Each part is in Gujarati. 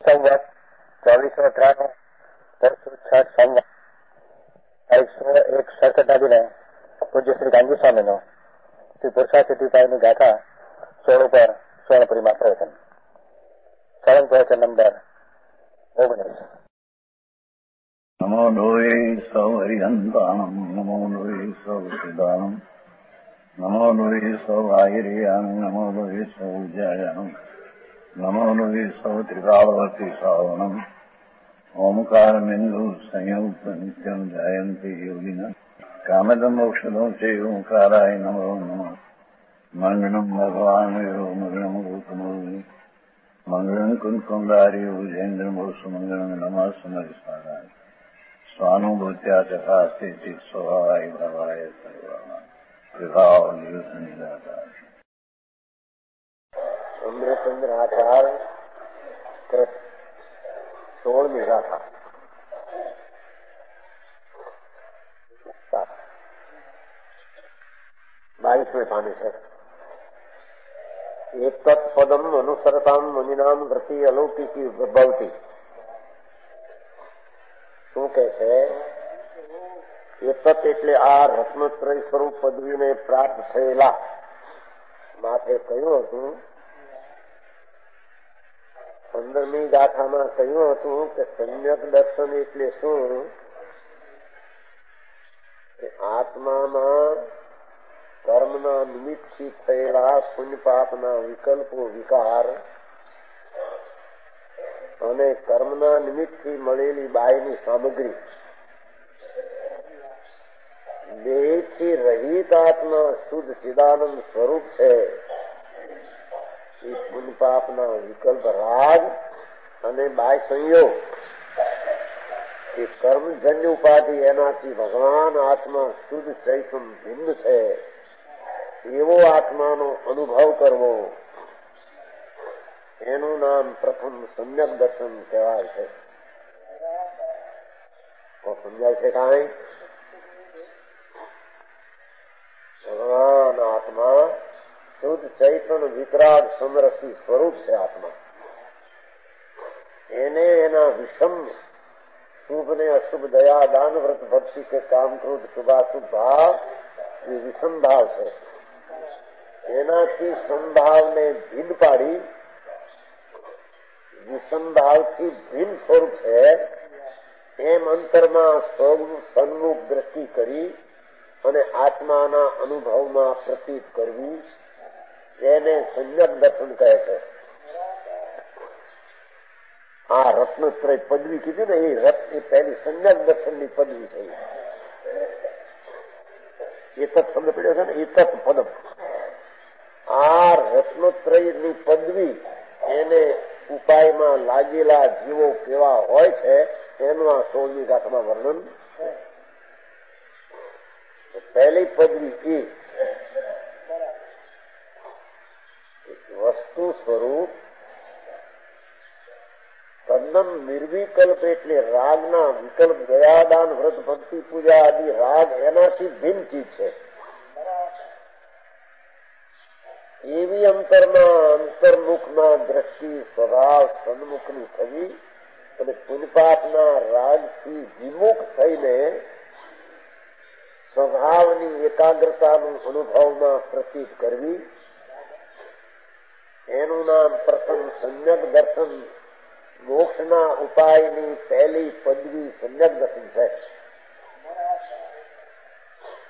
સંવત ચોવીસો ત્રાણું, ત્રણસો છઠ સંવત એક સડસઠ દિને પૂજ્ય શ્રી ગાંધી સ્વામીનો શ્રી પુરુષા સિદ્ધિભાઈની ગાથા સોળ ઉપર સ્વર્ણપુરીમાં પ્રવચન. સળંગ પ્રવચન નંબર ઓગણીસ. નમો નોય સૌ હરિહંતાણમ નમો નોય સૌ સિદાનમ નમો નોય સૌ આહિર્યામ નમો નોય સૌ જયમ સૌ ત્રિકાળવતી શ્રાવણમ ઓમકાર બિંદુ સંયુક્ત નિત્યમ જયંતિ યોગિન કામદમ મોક્ષદો છે ઓંકારાય નમો નમઃ મંગળમ ભગવાન વિરો મંગળમ ગોતમોની મંગળમ કુંકુંદારી ઉજેન્દ્ર મોસુ મંગળમ નમઃ સમરિસ્વારાય સ્વાનુભૂત્યા તથા સ્થિતિ સ્વભાવાય ભવાય સર્વમાં વિભાવ નિયુદ્ધ નિરાકાર અમૃતચંદ્ર આચાર કૃત સોળમી ગાથા બાવીસમી પામી છે એક પદમ અનુસરતામ મુનિનામ વૃત્તિ અલૌકિકી ભવતી શું કે છે એકત એટલે આ રત્નત્રય સ્વરૂપ પદવીને પ્રાપ્ત થયેલા માથે કહ્યું હતું પંદરમી ગાથામાં કહ્યું હતું કે સમ્યક દર્શન એટલે શું? આત્મામાં કર્મના નિમિત્તથી થયેલા પુણ્યપાપના વિકલ્પો વિકાર અને કર્મના નિમિત્તથી મળેલી બાયની સામગ્રી. દેહથી રહિત આત્મા શુદ્ધ સિદ્ધાનંદ સ્વરૂપ છે. એ પાપના વિકલ્પ રાગ અને બાય સંયોગ. એ કર્મજન્ય ઉપાધિ એનાથી ભગવાન આત્મા શુદ્ધ ચૈતન ભિન્ન છે. એવો આત્માનો અનુભવ કરવો. એનું નામ પ્રથમ સમ્યક દર્શન કહેવાય છે. સમજાય છે કાંઈ? ભગવાન આત્મા શુદ્ધ ચૈતન વિકરાગ સમરસી સ્વરૂપ છે આત્મા. એને એના વિષમ શુભ ને અશુભ દયા દાન વ્રત ભક્ષી કે કામ ક્રોધ શુભાશુભ ભાવ, એ વિષમ ભાવ છે. એનાથી સંભાવને ભીન પાડી વિષમભાવથી ભિન્ન સ્વરૂપ છે, એમ અંતરમાં સન્મુખ દ્રષ્ટિ કરી અને આત્માના અનુભવમાં પ્રતીત કરવી એને સંયમ દર્શન કહે છે. આ રત્નત્રય પદવી કીધી ને, એ રત્ન પહેલી સંયમ દર્શનની પદવી થઈ એતત શબ્દ પડ્યો છે ને એતત પદમ. આ રત્નોત્રયની પદવી એને ઉપાયમાં લાગેલા જીવો કેવા હોય છે, એનું આ સોળમી ગાંઠમાં વર્ણન. પહેલી પદવી એ વસ્તુ સ્વરૂપ તદ્દન નિર્વિકલ્પ એટલે રાગના વિકલ્પ, દયાદાન વ્રત ભક્તિ પૂજા આદિ, રાગ એનાથી ભિન્ન ચીજ છે. એવી અંતરમાં અંતર્મુખના દ્રષ્ટિ સ્વભાવ સન્મુખની થવી અને પુનપાપના રાગથી વિમુખ થઈને સ્વભાવની એકાગ્રતાનું અનુભવમાં પ્રતીત કરવી એનું નામ પ્રથમ સમ્યક દર્શન. મોક્ષના ઉપાયની પહેલી પદવી સમ્યક દર્શન છે.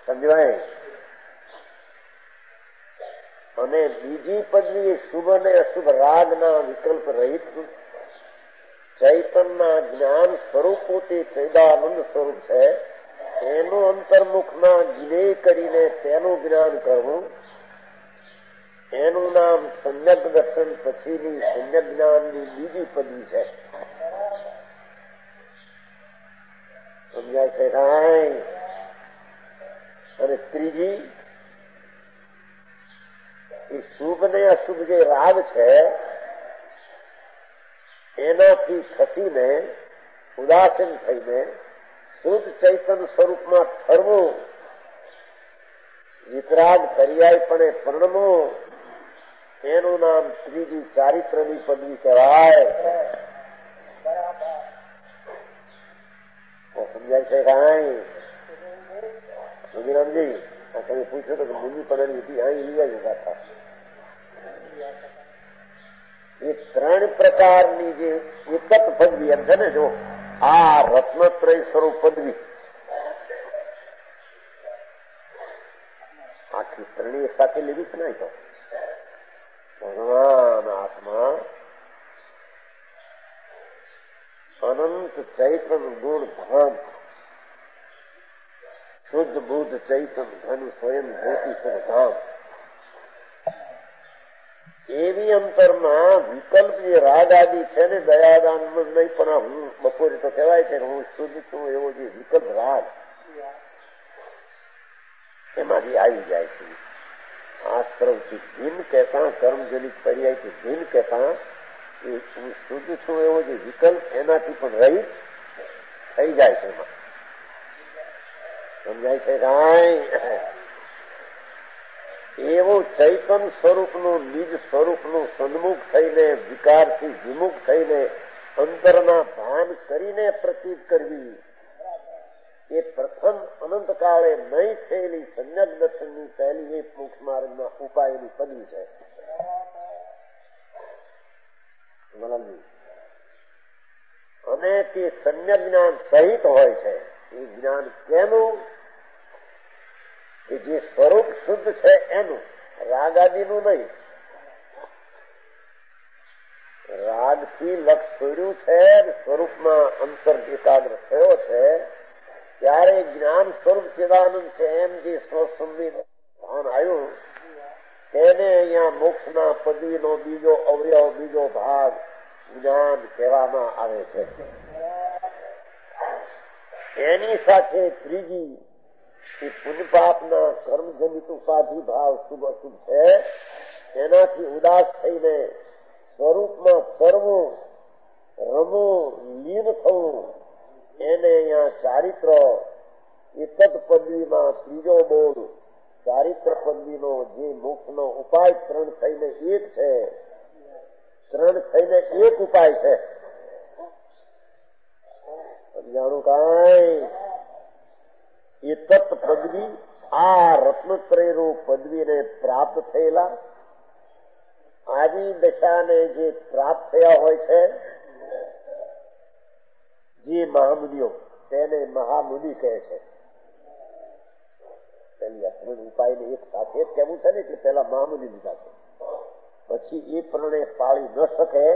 સમજવાય અને બીજી પદવી શુભ અને અશુભ રાગના વિકલ્પ રહિત ચૈતનના જ્ઞાન સ્વરૂપ પોતે ચૈદાનંદ સ્વરૂપ છે. એનું અંતર્મુખમાં જ્ઞેય કરીને તેનું જ્ઞાન કરવું એનું નામ સંયક દર્શન પછીની સંયક જ્ઞાનની બીજી પદવી છે. સમજાય છે રાય અને ત્રીજી, એ શુભ ને અશુભ જે રાગ છે, એનાથી ખસીને, ઉદાસીન થઈને, શુદ્ધ ચૈતન સ્વરૂપમાં ઠરવું. વિતરાગ પર્યાયપણે પરણવું. એનું નામ ત્રીજી ચારિત્રની પદવી કહેવાય. સમજાય છે કાંઈ? મુનિરામજી તમે પૂછ્યો તો મુનિ પડેલી હતી અહીં લીવાય ગાથા. એ ત્રણ પ્રકારની જે એકત પદવી એમ છે ને, જો, આ રત્નત્રય સ્વરૂપ પદવી. આખી ત્રણેય સાથે લીધી છે ને તો? ભગવાન આત્મા. અનંત ચૈતન ગુણ ધામ શુદ્ધ બુદ્ધ ચૈતન ધન સ્વયં જ્યોતિ ધામ એવી અંતરમાં વિકલ્પ જે રાગ આદિ છે ને દયાદાન નહીં, પણ હું બપોરે તો કહેવાય છે હું શુદ્ધ છું એવો જે વિકલ્પ રાગ એમાંથી આવી જાય છે. આશ્રમથી ભીન કહેતા કર્મજનિત પર્યાયથી ભીન કહેતા એ શુદ્ધ છું એવો જે વિકલ્પ એનાથી પણ રહી થઈ જાય છે એમાં. સમજાય છે કાંઈ? એવું ચૈતન સ્વરૂપનું, નિજ સ્વરૂપનું સન્મુખ થઈને, વિકારથી વિમુખ થઈને અંતરના ભાન કરીને પ્રતીત કરવી એ પ્રથમ અનંતકાળે નહીં થયેલી સંજ્ઞક દર્શનની પહેલી એક મોક્ષ માર્ગના ઉપાયની પદવી છે. અને તે સંજ્ઞ જ્ઞાન સહિત હોય છે. એ જ્ઞાન કેનું? કે જે સ્વરૂપ શુદ્ધ છે એનું. રાગ આદિનું નહીં. રાગથી લક્ષ છોડ્યું છે સ્વરૂપમાં અંતર એકાગ્ર થયો છે. ત્યારે જ્ઞાન સ્વરૂપ ચિદાનંદ છે એમ જે સ્વસંવિધાન આવ્યું, તેને અહીંયા મોક્ષના પદવીનો બીજો અવયવ, બીજો ભાગ જ્ઞાન કહેવામાં આવે છે. એની સાથે ત્રીજી એ ના કર્મજનિત ઉપાધિ ભાવ શુભ અશુભ છે. એનાથી ઉદાસ થઈને સ્વરૂપમાં ફરવું, રમવું, લીન થવું એને અહીંયા ચારિત્ર એક જ પદવીમાં ત્રીજો બોલ, ચારિત્ર પદવીનો જે મુખનો ઉપાય ત્રણ થઈને એક છે ત્રણ થઈને એક ઉપાય છે. જાણું કાંઈ. એ તત્ પદવી આ રત્નત્રય પદવીને પ્રાપ્ત થયેલા. આવી દશાને જે પ્રાપ્ત થયા હોય છે જે મહામુનિઓ તેને મહામુનિ કહે છે. પેલી ઉપાયને એક સાથે કેવું છે ને કે પેલા મહામુનિ લીધા છે. પછી એ પ્રણય પાળી ન શકે,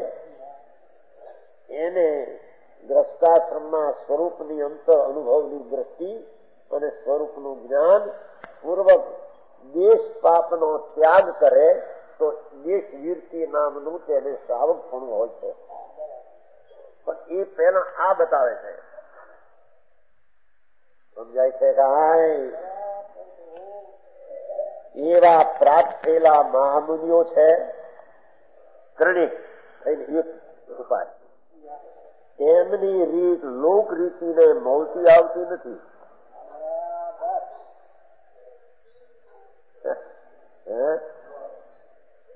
એને દ્રષ્ટાશ્રમના સ્વરૂપની અંતર અનુભવની દ્રષ્ટિ અને સ્વરૂપનું જ્ઞાન પૂર્વક દેશ પાપનો ત્યાગ કરે તો દેશ વીરતી નામનું તેને શ્રાવક પણ હોય છે. પણ એ પેલા આ બતાવે છે. સમજાય છે કાંઈ એવા પ્રાપ્ત થયેલા મહામુનિઓ છે ત્રણેક થઈને એક ઉપાય. એમની રીત લોક રીતિને મળતી આવતી નથી.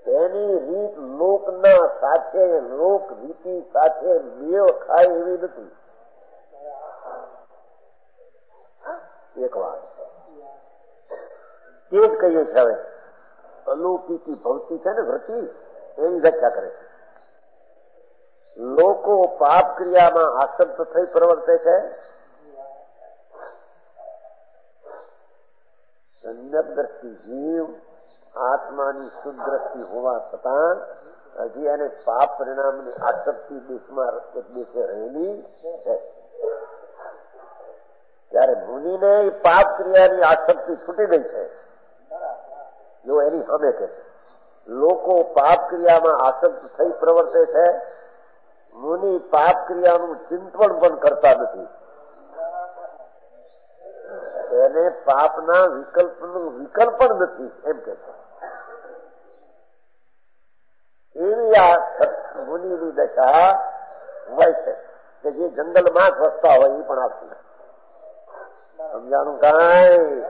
તેની રીત લોકના સાથે લોક રીતિ સાથે મેળ ખાય એવી નથી. એક વાત. તે જ કહીએ છે હવે. અલૌકિકી ભક્તિ છે ને વૃત્તિ એની વ્યાખ્યા કરે છે. લોકો પાપ ક્રિયામાં આસક્ત થઈ પ્રવર્તે છે. જીવ આત્માની સુદ્રષ્ટિ દ્રષ્ટિ હોવા છતાં હજી એને પાપ પરિણામની આસક્તિ દેશમાં દેશે રહેલી છે. ત્યારે મુનિને પાપ ક્રિયાની આસક્તિ છૂટી ગઈ છે. જો એની સામે કે લોકો પાપ ક્રિયામાં આસક્ત થઈ પ્રવર્તે છે. મુનિ પાપ ક્રિયાનું ચિંતન પણ કરતા નથી. એને પાપના વિકલ્પનું વિકલ્પ જ નથી, એમ કે મુનિની દશા હોય છે કે જે જંગલમાં જ વસતા હોય એ પણ આપતી સમજાણું કઈ?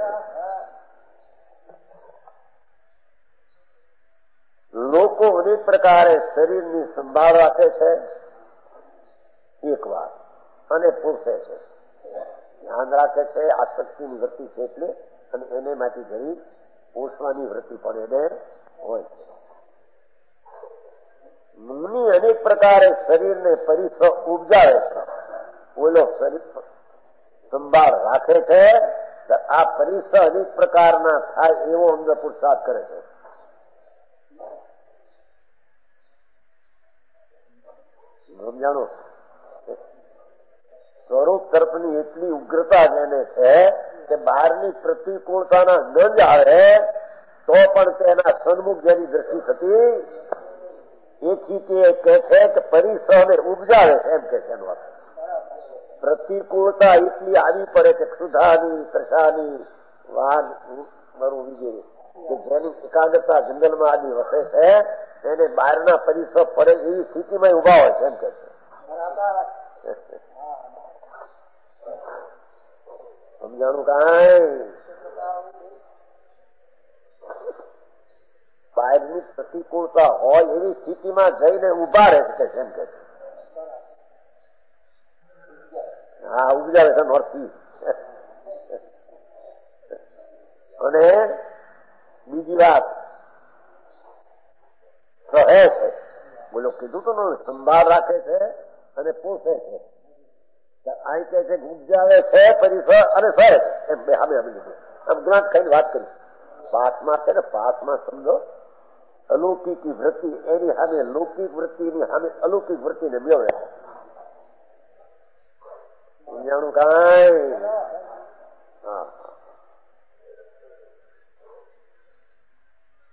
લોકો અનેક પ્રકારે શરીરની સંભાળ રાખે છે, એક વાર અને પૂછે છે. ધ્યાન રાખે છે આ શક્તિની વૃત્તિ છે એટલે, અને એને માંથી ઘણી પોષવાની વૃત્તિ પણ એને હોય છે. મુનિ અનેક પ્રકારે શરીરને પરિસર ઉપજાવે છે. ઓલો શરીર સંભાળ રાખે છે આ પરિસર અનેક પ્રકારના થાય એવો અંગ પુરસાદ કરે છે. સમજાણો? સ્વરૂપ તરફની એટલી ઉગ્રતા જેને છે કે બહારની પ્રતિકૂળતાના ગંજ આવે તો પણ તેના સન્મુખ જેની દ્રષ્ટિ થતી, એથી તે કે છે કે પરિસરને ઉપજાવે છે, એમ કે છે પ્રતિકૂળતા એટલી આવી પડે કે ક્ષુધાની ત્રષાની વાન મારું વિજય કે જેની એકાગ્રતા જંગલમાં આદિ વસે છે, એને બહારના પરિસર પડે એવી સ્થિતિમાં ઊભા હોય છે, એમ કે છે. સમજાણું કાંઈ? બહારની પ્રતિકૂળતા હોય એવી સ્થિતિમાં જઈને ઊભા રહે છે એમ કે હા ઉપજાવે છે નોર્થી અને બીજી વાત, સહે છે. બોલો, કીધું તો સંભાળ રાખે છે અને પોષે છે. અહીં કે છે ઉપજાવે છે પરિસર અને સર. એમ બે હામે અમે લીધું. આમ જ્ઞાન કઈ વાત કરી. પાઠમાં છે ને, પાઠમાં સમજો, અલૌકિક વૃત્તિ એની સામે, લૌકિક વૃત્તિની સામે, અલૌકિક વૃત્તિને મેળવે સમજાણું કઈ? હા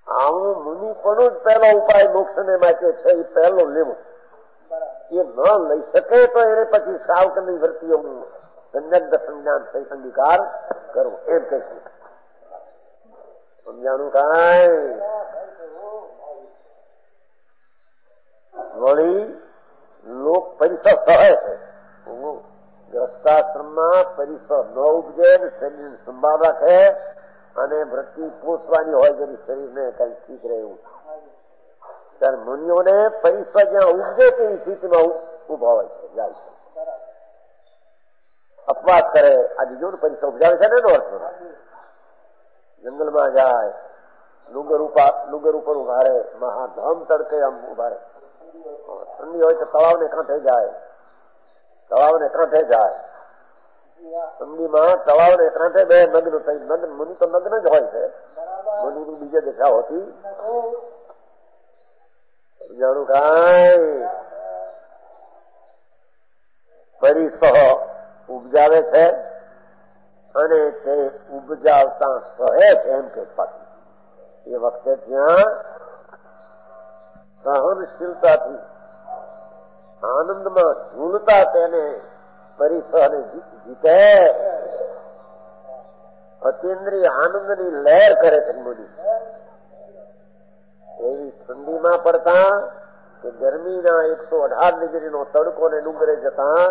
આવું મુનિ પણ જ પહેલો ઉપાય મોક્ષને માટે છે, એ પહેલો લેવો. એ ન લઈ શકે તો એને પછી સાવકની વૃત્તિઓ સંજ્ઞ સંજ્ઞાન સહિત અંગીકાર કરવો એમ કે છે સમજાણું કાંઈ વળી લોક પરિસર સહે છે ગ્રસ્તાશ્રમમાં પરિસર ન ઉપજે શરીર સંભાળ રાખે અને વૃત્તિ પોષવાની હોય જેની શરીરને કઈ ઠીક રહેવું ત્યારે મુનિઓને પરિસર જ્યાં ઉપજે તેવી સ્થિતિમાં ઊભા હોય છે, જાય છે. અપવાદ કરે, આજે જો પરિસર ઉપજાવે છે ને એનો અર્થ જંગલમાં જાય ડુંગર ઉપર ડુંગર ઉપર ઊભા રહે, મહાધામ તડકે આમ ઊભા રહે. ઠંડી હોય તો તળાવને કાંઠે જાય. તળાવને કાંઠે જાય. ઠંડીમાં તળાવને કાંઠે બે નગ્ન થઈ, નગ્ન, મુનિ તો નગ્ન જ હોય છે. મુનિની બીજે દિશા હોતી જાણું કાંઈ પરિસહ ઉપજાવે છે અને તે ઉપજાવતા સહે છે એમ કે પાછું એ વખતે ત્યાં સહનશીલતાથી આનંદમાં ઝૂલતા તેને પરિસરને જીતે અતિન્દ્રિય આનંદની લહેર કરે છે મુનિ એવી ઠંડીમાં પડતા કે ગરમીના એકસો અઢાર ડિગ્રીનો તડકો ને ડુંગરે જતા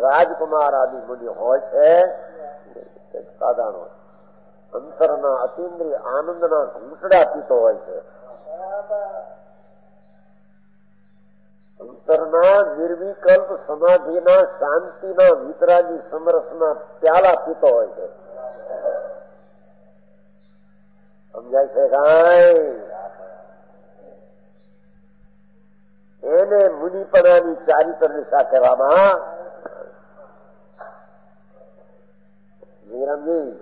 રાજકુમાર આદિ મુનિ હોય છે. સાધારણ અંતરના અતિન્દ્રિય આનંદના ઘૂંટડા પીતો હોય છે. અંતરના નિર્વિકલ્પ સમાધિના શાંતિના વિતરાગી સમરસના પ્યાલા પીતો હોય છે. સમજાય છે કાંઈ એને મુનિપણાની ચારિત્ર દિશા કહેવામાં વિરમજી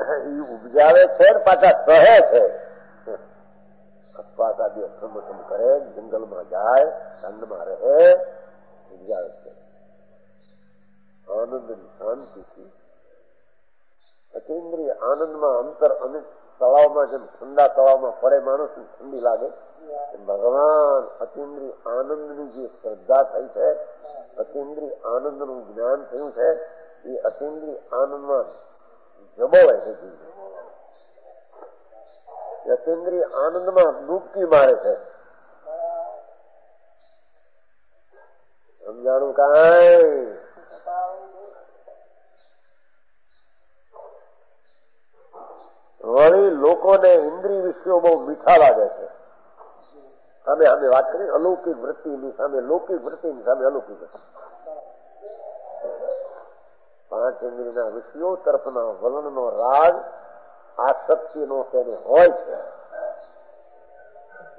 એ ઉપજાવે છે ને પાછા સહે છે અપવાસ આદિ અસમસમ કરે જંગલમાં જાય ઠંડમાં રહે ઉપજાવે છે આનંદની શાંતિથી અતિન્દ્રિય આનંદમાં અંતર અને તળાવમાં જેમ ઠંડા તળાવમાં પડે માણસ ઠંડી લાગે. ભગવાન અતિન્દ્રિય આનંદની જે શ્રદ્ધા થઈ છે અતિન્દ્રિય આનંદનું જ્ઞાન થયું છે એ અતિન્દ્રિય આનંદમાં જબોળે છે અતિન્દ્રિય આનંદમાં ડૂબકી મારે છે. સમજાણું કાંઈ? વળી લોકોને ઇન્દ્રિય વિષયો બહુ મીઠા લાગે છે. સામે સામે વાત કરી, અલૌકિક વૃત્તિની સામે, લૌકિક વૃત્તિની સામે અલૌકિક પાંચ ઇન્દ્રિયના વિષયો તરફના વલણનો રાગ આસક્તિનો તેને હોય છે.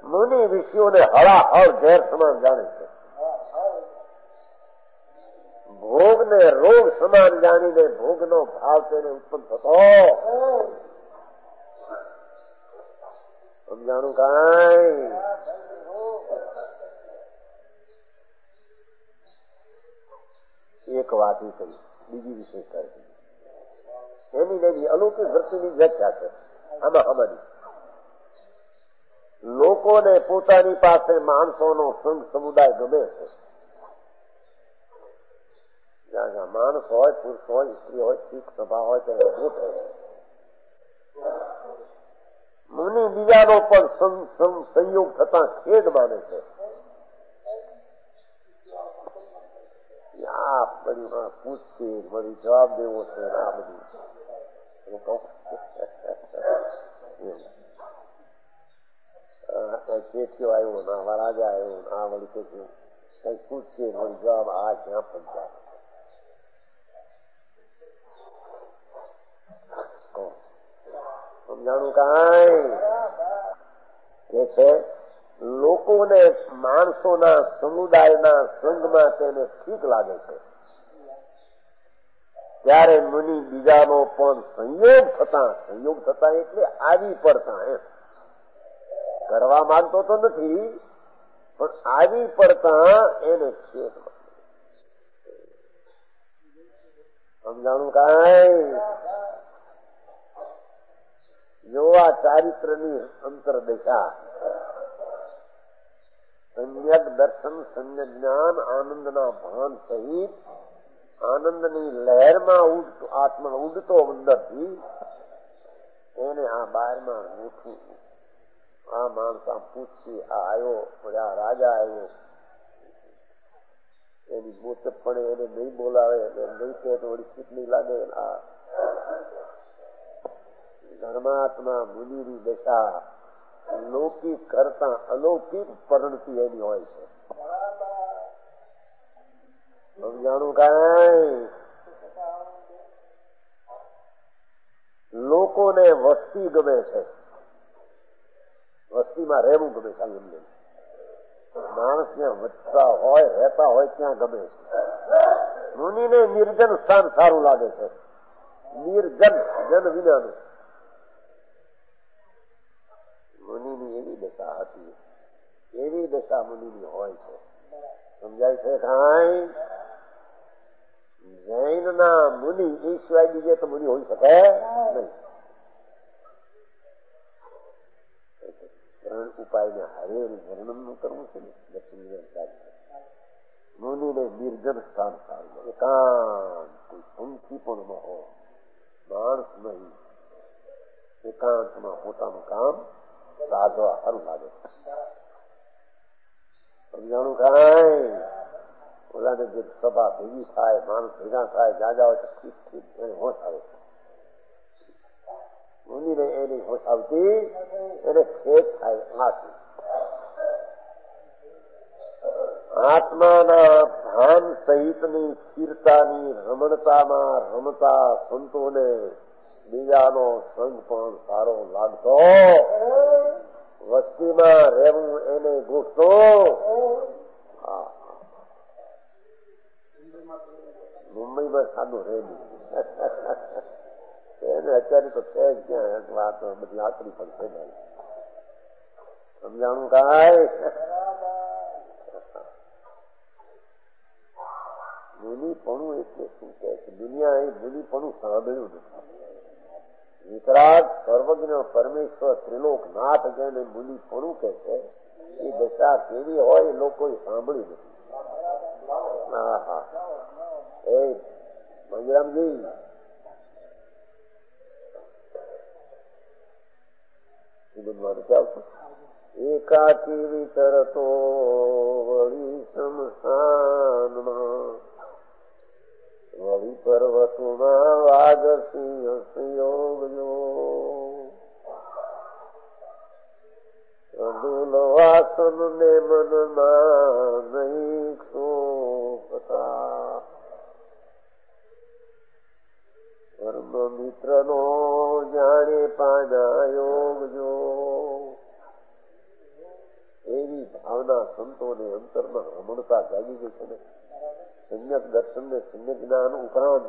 મુનિ વિષયોને હળાહળ ઝેર સમાન જાણે છે. ભોગને રોગ સમાન જાણીને ભોગનો ભાવ તેને ઉત્પન્ન થતો સમજાણું કાંઈ? એક વાત એ કરી, બીજી વિશેષતા એની નવી અલૌકિક વૃત્તિની વ્યાખ્યા છે. આમાં અમારી લોકોને પોતાની પાસે માણસોનો સંઘ સમુદાય ગમે છે. જ્યાં જ્યાં માણસ હોય, પુરુષ હોય, સ્ત્રી હોય, શીખ, સભા હોય, ત્યારે જૂથ હોય મુનિ બીજાનો પણ સંયોગ થતા ખેદ માને છે. પૂછશે બધું જવાબ દેવો છે આ બધું શેઠિયો આવ્યો, ના રાજા આવ્યો આ વળી કે કઈ પૂછશે વળી જવાબ આ ક્યાં પંચાય સમજાણું કાંઈ? કે છે, લોકોને માણસોના સમુદાયના સંઘમાં તેને ઠીક લાગે છે. ત્યારે મુનિ બીજાનો પણ સંયોગ થતા સંયોગ થતા એટલે આવી પડતા એમ. કરવા માંગતો તો નથી, પણ આવી પડતા એને છેદ સમજાણું કાંઈ? જો આ ચારિત્રની અંતરદશા. સંયક દર્શન સંયક જ્ઞાન, આનંદના ભાન સહિત આનંદની લહેરમાં ઉડતો આત્મા ઉડતો અંદરથી એને આ બારમાં ઉઠવું આ માણસ આ પૂછશે, આ આવ્યો આ રાજા આવ્યો એની મોટપણે એને નહીં બોલાવે નહીં તો વળી કેટલી લાગે. આ ધર્માત્મા મુનિની દશા લૌકિક કરતા અલૌકિક પરિણતિ એની હોય છે. સમજાણું કઈ? લોકોને વસ્તી ગમે છે. વસ્તીમાં રહેવું ગમે છે માણસ ત્યાં વધતા હોય, રહેતા હોય ત્યાં ગમે છે. મુનિને નિર્જન સ્થાન સારું લાગે છે. નિર્જન, જન વિનાનું. દશા હતી એવી દશા મુનિની હોય છે સમજાય છે કાંઈ જૈન ના મુનિ એ સિવાય બીજે તો મુનિ હોઈ શકે નહીં ત્રણ ઉપાયને હરેર વર્ણન કરવું છે ને દક્ષિણ મુનિને નિર્જન સ્થાન સારું એકાંત કોઈ પંખી પણ ન હો માણસ નહીં એકાંતમાં પોતાનું કામ સાધવા સારું લાગે. સમજાણું કાંઈ ઓલાને જે સભા ભેગી થાય, માણસ ભેગા થાય, જાજા હોય ઠીક ઠીક એને હોશ આવે. મુનિને એની હોશ આવતી, એને ખેત થાય, આથી. આત્માના ભાન સહિતની સ્થિરતાની રમણતામાં રમતા સંતોને બીજાનો સંગ પણ સારો લાગતો. વસ્તીમાં રહેવું એને ગોઠતો મુંબઈમાં સાદું રહેવું એને અત્યારે તો છે જ ક્યાં વાત, બધી આકરી પણ છે સમજાણું કાય ભૂલીપણું એટલે શું કે દુનિયા એ ભૂલીપણું સાંભળ્યું નથી. વિતરાગ સર્વજ્ઞ પરમેશ્વર ત્રિલોકનાથ જેને મુનિપણું કે છે, એ દશા કેવી હોય લોકો સાંભળી નથી. મંજરામજી એકાકી વિચરતો વળી શમશાનમાં વળી પર્વતમાં વાગસિંહ યોગ શાર્દુલ વાસન ને મનમાં નહીં સોપતા ધર્મ મિત્ર નો જાણે પાના યોગ જો એવી ભાવના સંતોને અંતરમાં રમણતા જાગી ગઈ છે ને. સમ્યક દર્શન ને સમ્યક જ્ઞાન ઉપરાંત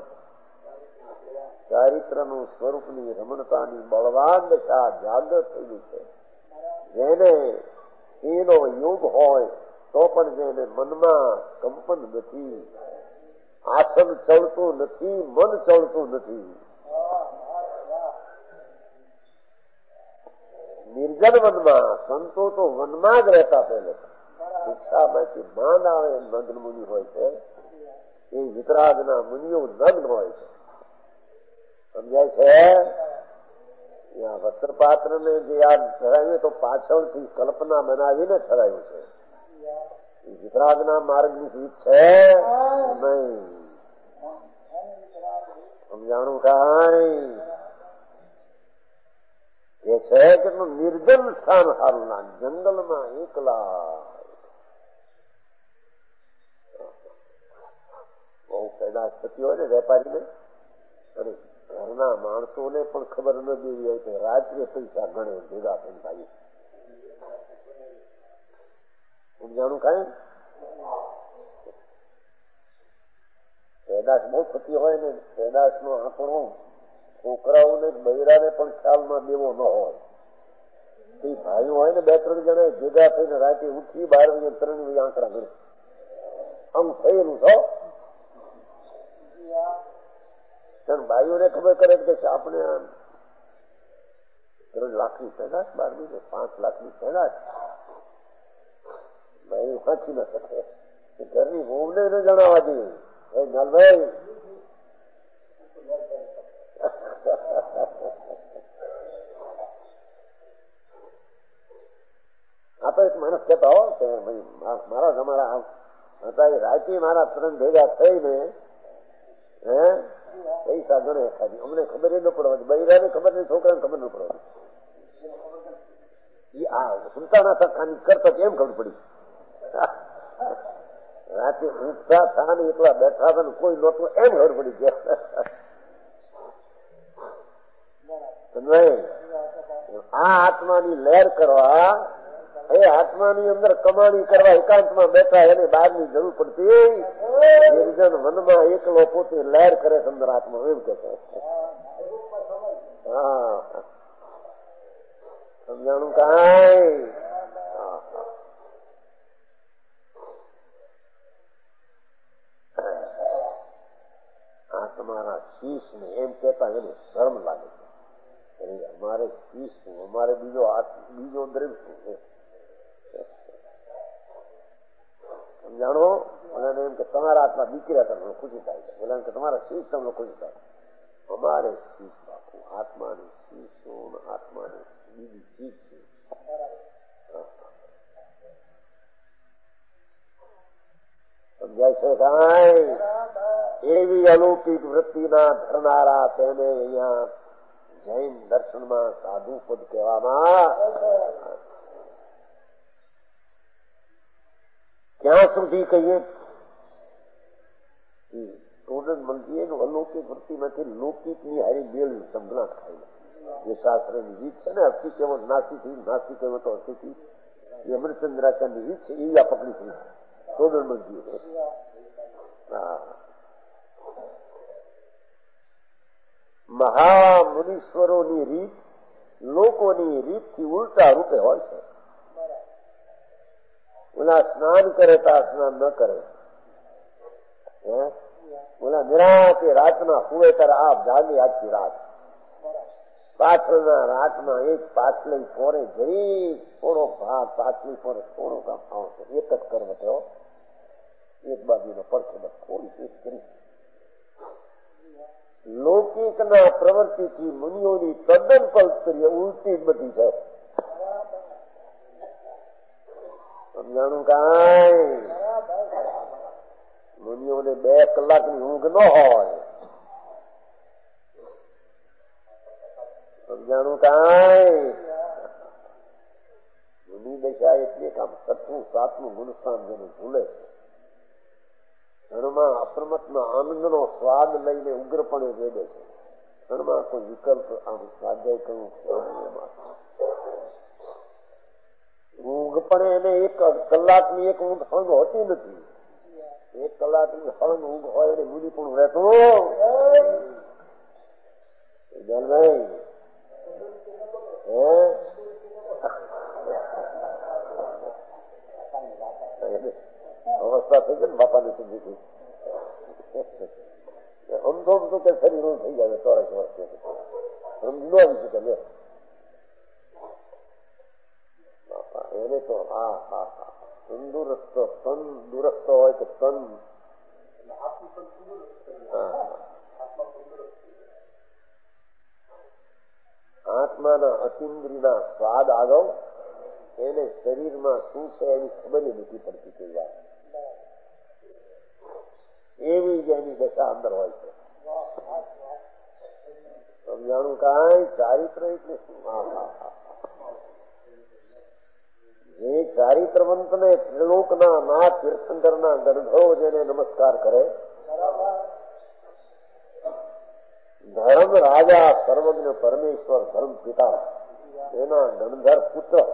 ચારિત્રનું સ્વરૂપની રમણતાની બળવાન દશા જાગૃત થયેલી છે. જેને એનો યોગ હોય તો પણ જેને મનમાં કંપન નથી, આસન ચડતું નથી, મન ચડતું નથી. નિર્જન વનમાં સંતો તો વનમાં જ રહેતા પહેલે. શિક્ષામાંથી માન આવે મગ્ન મુનિ હોય છે. એ વિતરાગના મુનિઓ નગ્ન હોય છે. સમજાય છે? વસ્ત્રપાત્ર ને જે આ ઠરાવ્યું તો પાછળથી કલ્પના બનાવીને ઠરાવ્યું છે. વિતરાગના માર્ગની જીત છે? નહીં. સમજાણું કઈ? એ છે કે નિર્જન સ્થાન હાલના જંગલમાં એકલા બહુ થતી હોય ને વેપારીને અને ઘરના માણસોને પણ ખબર ન દેવી હોય કે રાત્રે પૈસા ગણે ભેગા થઈને ભાઈ સમજાણું કઈ પેદાશ બહુ થતી હોય ને પેદાશ નો આંકડો છોકરાઓને બૈરાને પણ ખ્યાલમાં દેવો ન હોય. તે ભાઈઓ હોય ને બે, ત્રણ જણા ભેગા થઈને રાતે ઉઠી બાર વાગે ત્રણ વાગે આંકડા ગણે. આમ થયેલું છો ભાઈઓને ખબર કરે કે આપણે ત્રણ લાખની પેદાશ બારમી ને પાંચ લાખની પેદાશ ભાઈ વાંચી ન શકે. ઘરની વહુને ન જણાવવા જોઈએ. નાલભાઈ. આ તો એક માણસ કહેતા હો કે મારા તમારા હતા, એ રાતે મારા ત્રણ ભેગા થઈને, હે પૈસા ને ખાધી. અમને ખબર ન પડવાની. બૈરાને ખબર નહીં, છોકરાને ખબર ન પડવાની. આ સુલતાના સરખાની કરતો કેમ ખબર પડી. રાતે ઊંઘતા થા ને એકલા બેઠા હતા કોઈ નહોતું, એમ ખબર પડી ગયા. આ આત્માની લહેર કરવા એ આત્માની અંદર કમાણી કરવા એકાંતમાં બેઠા એને બહારની જરૂર પડતી નિર્જન મનમાં એકલો પોતે લહેર કરે અંદર આત્મા, એમ કે સમજાણું કાંઈ? તમારા શીશ ને એમ કેતા એને શરમ લાગે છે. અમારે શીશ, અમારે બીજો બીજો દ્રવ્ય શું છે સમજાણો? મને એમ કે તમારા હાથમાં દીકરા તમને ખુશી થાય છે. બોલે કે તમારા શીશ તમને ખુશી થાય. અમારે શીશ બાપુ, આત્માની શીશો આત્માની બીજી શીશ છે. સમજાય છે કાંઈ એવી અલૌકિક વૃત્તિના ધરનારા તેને અહીંયા જૈન દર્શનમાં સાધુ પદ કહેવામાં ક્યાં સુધી કહીએ સ્ટુડન્ટ મંત્રી એનું અલૌકિક વૃત્તિમાંથી લૌકિકની હારી બેલ સંભળાટ થાય જે શાસ્ત્રની રીત છે ને, અસ્થિ કહેવત નાસી થઈ નાસી કેવો તો અસ્થિથી. એ અમરચંદ્રાચાર્યની રીત છે, એ આ પકડી થઈ સ્ટુડન્ટ મળતી મહામુનીશ્વરોની રીત લોકોની રીતથી ઉલટા રૂપે હોય છે. ઓલા સ્નાન કરે તો, સ્નાન ન કરે. ઓલા નિરાતે રાતના હુવે ત્યારે આપ જાગી આખી રાત. પાછળના રાતમાં એક પાછલી ફોરે જઈ થોડો ભાગ, પાછલી ફોરે થોડો કામ આવશે. એક જ કરવટો એક બાજુનો પરખે બસ થોડી કરી. લૌકિકના પ્રવૃત્તિથી મુનિઓની તદ્દન પવિત્ર ઉલટી બધી છે. સમજાણું કાંઈ? મુનિઓને બે કલાકની ઊંઘ ન હોય. સમજાણું કાંઈ? મુનિ દશા એટલે કામ છઠ્ઠું સાતમું ગુણસ્થાન જેને ભૂલે છે. ઘરમાં અપ્રમતમાં આનંદનો સ્વાદ લઈને ઉગ્રપણે વેદે છે. ઘરમાં કોઈ વિકલ્પ, આમ સ્વાધ્યાય કરવું ઊંઘ પણ એને એક કલાકની એક ઊંઘ હંગ હોતી નથી. એક કલાકની હળંગ ઊંઘ હોય એને મુનિ પણ રહેતું અવસ્થા થઈ ગઈ ને બાપાની સુધી અમથો અમથો કે શરીર થઈ જાય ચોરસ વર્ષે સમજો આવી શકે લે એને તો હા હા હા. તંદુરસ્ત તન દુરસ્ત હોય કે તન આત્માના અતિન્દ્રિયના સ્વાદ આગળ એને શરીરમાં શું છે એની ખબર નથી પડતી કોઈ વાત. એવી જ એની દશા અંદર હોય છે. સમજાણું કાંઈ? ચારિત્ર એટલે શું? જે ચારિત્રવંત ને ત્રિલોકના ના તીર્થંકરના ગણધરો જેને નમસ્કાર કરે, ધર્મ રાજા સર્વજ્ઞ પરમેશ્વર ધર્મ પિતા, એના ગણધર પુત્ર,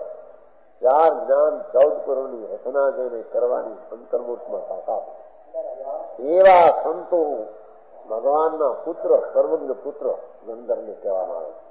ચાર જ્ઞાન ચૌદ કરોડની રચના જેને કરવાની અંતર્મુખમાં તાકાત. એવા સંતો ભગવાનના પુત્ર, સર્વજ્ઞ પુત્ર ગંધર્વને કહેવામાં આવે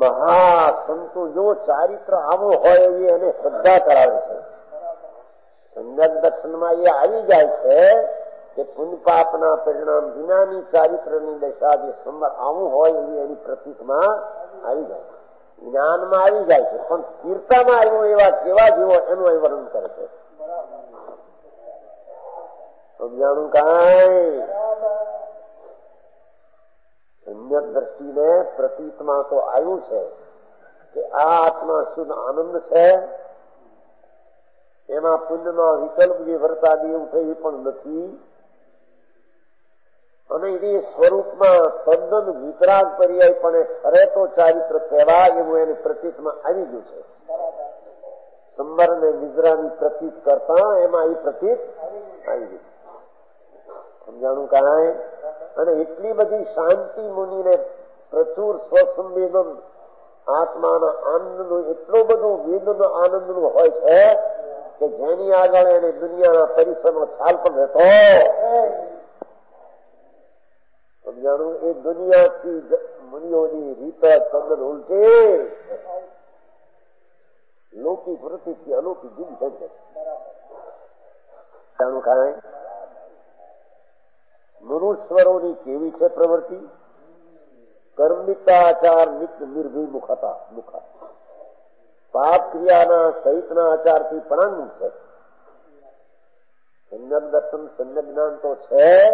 બજરંગી મહાસંતો જો ચારિત્ર આવો હોય એવી એને શ્રદ્ધા કરાવે છે. સંજ્ઞક દર્શનમાં એ આવી જાય છે કે પુણ્ય પાપના પરિણામ વિનાની ચારિત્રની દશા જે સંબર આવું હોય એવી એની પ્રતીકમાં આવી જાય જ્ઞાનમાં આવી જાય છે, પણ કીર્તામાં આવ્યો એવા કેવા જેવો એનું એ વર્ણન કરે છે. સમજાણું કાંઈ સમ્યક દ્રષ્ટિને પ્રતીતમાં તો આવ્યું છે કે આ આત્મા શુદ્ધ આનંદ છે. એમાં પુણ્યનો વિકલ્પ જે વરસાદી એવું થઈ પણ નથી. અને એ સ્વરૂપમાં તદ્દન વિતરાગ પર્યાય પણ ખરે તો ચારિત્ર કહેવાય એવું એને પ્રતીતમાં આવી ગયું છે. સંબર ને વિજરાની પ્રતીત કરતા એમાં એ પ્રતીત આવી ગયું. સમજાણું કાંઈ? અને એટલી બધી શાંતિ મુનિને પ્રચુર સ્વસંવેદન આત્માના આનંદનું, એટલું બધું વેદનો આનંદનું હોય છે કે જેની આગળ એને દુનિયાના પરિસરનો ખ્યાલ પણ રહેતો. સમજાણું? એ દુનિયાથી મુનિઓની રીત તદ્દન ઉલટી. લોકી પ્રતિથી અલોકી જીવ છે જાણું કારણ મનુષ્વરોની કેવી છે પ્રવૃત્તિ? કર્મિકાચાર નિર્ભિમુખતા મુખા. પાપ ક્રિયાના સહિતના આચારથી પરાંગમુખ છે. દર્શન સમ્યક જ્ઞાન તો છે,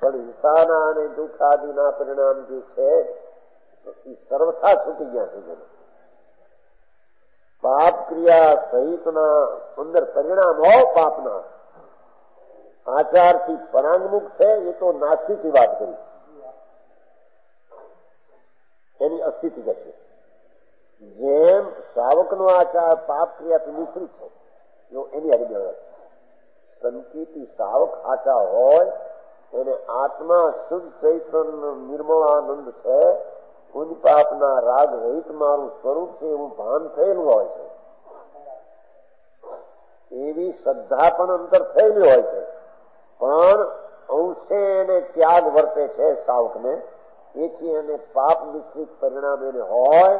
પણ હિંસાના અને દુઃખ આદિના પરિણામ જે છે એ સર્વથા છૂટી ગયા છે પાપ ક્રિયા સહિતના અંદર પરિણામો પાપના આચારથી પરાંગમુખ છે, એ તો નાસ્તિકની વાત કરી. એની અસ્થિતિ કરશે જેમ શ્રાવકનો આચાર પાપ ક્રિયાથી મિશ્રિત છે એની હરિદેવ સંકેતી શ્રાવક આચાર હોય, એને આત્મા શુદ્ધ ચૈતન્ય નિર્મળાનંદ છે કુંજ પાપના રાગ રહિત મારું સ્વરૂપ છે, એવું ભાન થયેલું હોય છે. એવી શ્રદ્ધા પણ અંતર થયેલી હોય છે. પણ અંશે એને ત્યાગ વર્તે છે સાવકને. એથી એને પાપ મિશ્રિત પરિણામ એને હોય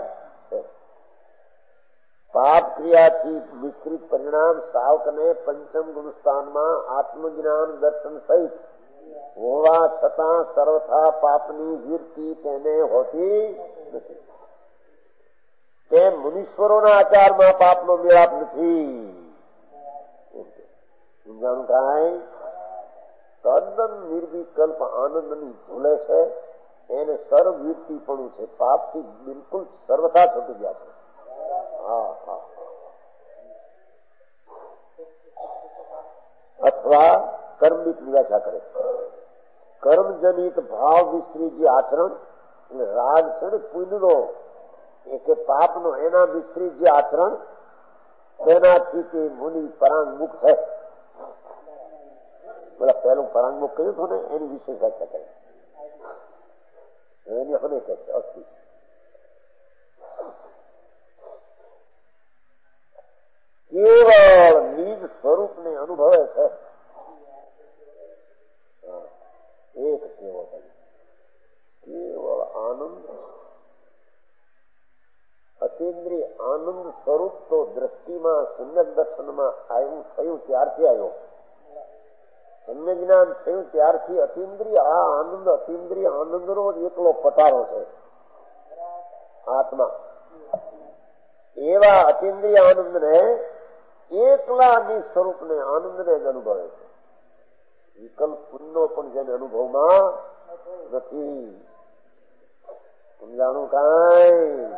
પાપ ક્રિયાથી મિશ્રિત પરિણામ સાવકને પંચમ ગુણસ્થાનમાં આત્મજ્ઞાન દર્શન સહિત. હોવા છતાં સર્વથા પાપની વૃત્તિ તેને હોતી નથી. તેમ મુનીશ્વરોના આચારમાં પાપનો મેળાપ નથી. સમજાણું કાંઈ તદ્દન નિર્વિકલ્પ આનંદની ભૂલે છે. એને સર્વવૃત્તિપણું છે. પાપથી બિલકુલ સર્વથા છૂટી ગયા છે. હા હા. અથવા વ્યાખ્યા કરે. કર્મજનિત ભાવ વિસ્તરી જે આચરણ એટલે રાગ છે ને પુનનો એ કે પાપનો એના વિસ્તરી જે આચરણ, તેનાથી તે મુનિ પરાંગમુખ છે. પેલા પહેલું પરાંગમુખ કહ્યું હતું ને, એની વ્યાખ્યા કરે. એની હવે કહે કેવળ નિજ સ્વરૂપને અનુભવે છે. એક કેવો કેવળ આનંદ. અતિન્દ્રિય આનંદ સ્વરૂપ તો દ્રષ્ટિમાં સમ્યક દર્શનમાં આવ્યું, થયું, ત્યારથી આવ્યો. સમ્ય જ્ઞાન થયું ત્યારથી અતિન્દ્રિય, આ આનંદ, અતિન્દ્રિય આનંદનો એકલો પટારો છે. આત્મા. એવા અતિન્દ્રિય આનંદને એકલા ની સ્વરૂપને આનંદને જ અનુભવે છે. વિકલ્પ પુણ્યો પણ જેને અનુભવમાં નથી. સમજાણું કાંઈ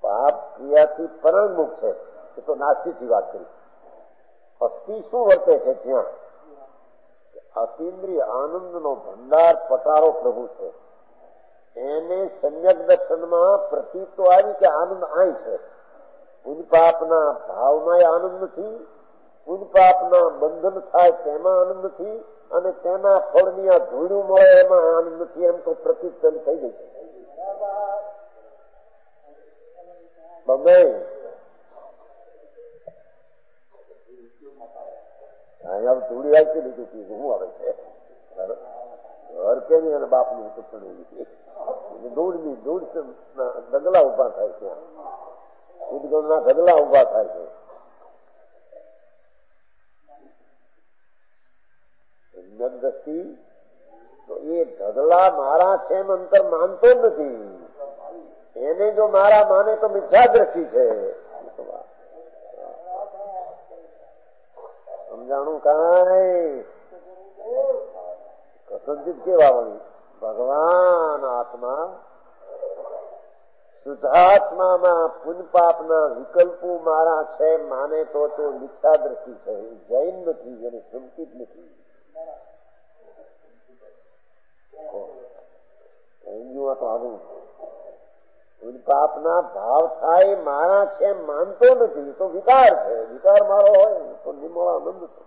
પાપ ક્રિયાથી પરણમુખ છે. એ તો નાસ્તિકથી વાત કરી. અસ્થિ શું વર્તે છે ત્યાં? અતિન્દ્રિય આનંદનો ભંડાર પટારો પ્રભુ છે. એને સમ્યક દર્શનમાં પ્રતીક તો આવી કે આનંદ આય છે. પુનપાપના ભાવમાં આનંદ નથી પુનપાપના બંધન થાય તેમાં આનંદ નથી, અને તેના ફળની આ ધૂળું મળે એમાં આનંદ નથી. એમ તો પ્રતીક થઈ ગઈ છે. બમે અહીંયા ધૂળી આવતી લીધું પીવું હું આવે છે ઘર કેમ અને બાપનું ઉત્પન્ન દૂધની ધૂળ ડગલા ઊભા થાય છે ઉદગમના ઢગલા ઊભા થાય છે તો એ ઢગલા મારા છે અંતર માનતો નથી એને જો મારા માને તો મિથ્યા દ્રષ્ટિ છે. સમજાણું કઈ? કસંજિત કેવા વળી? ભગવાન આત્મા શુદ્ધાત્મામાં પુનપાપના વિકલ્પો મારા છે, માને તો તે મિથ્યા દ્રષ્ટિ છે. જૈન નથી, એને સંકિત નથી. તો આવું. પુનપાપના ભાવ થાય, મારા છે, માનતો નથી. તો વિકાર છે. વિકાર મારો હોય તો નિર્મળ છે.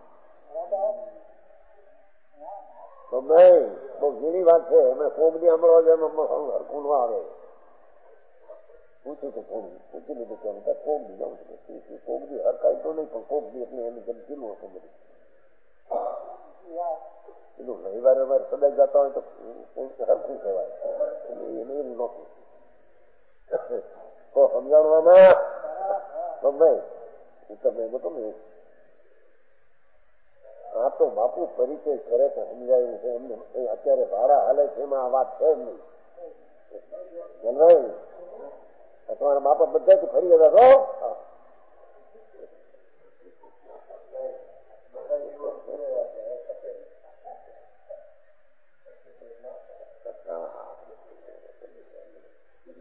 તો નહીં, બહુ ઘણી વાત છે. અમે કોમની હમણાં જેમ હરકું આવે. પૂછ્યું કે કોમ, પૂછી લીધું કે અમે કોમની જાઉં છું. કોમની હરકાય તો નહીં, પણ કોમની એટલે એની જેમ કિલો હતું બધું. પેલું રવિવારે રવિવારે સદાય જતા હોય તો હરકું કહેવાય. એને એમ નહોતું તો સમજાણવામાં ભાઈ, હું તમને બતો ને આ તો બાપુ પરિચય કરે તો સમજાયું છે એમને. અત્યારે ભાડા હાલે છે, એમાં આ વાત છે નહીં. જનભાઈ તમારા બાપા બધાથી ફરી ગયા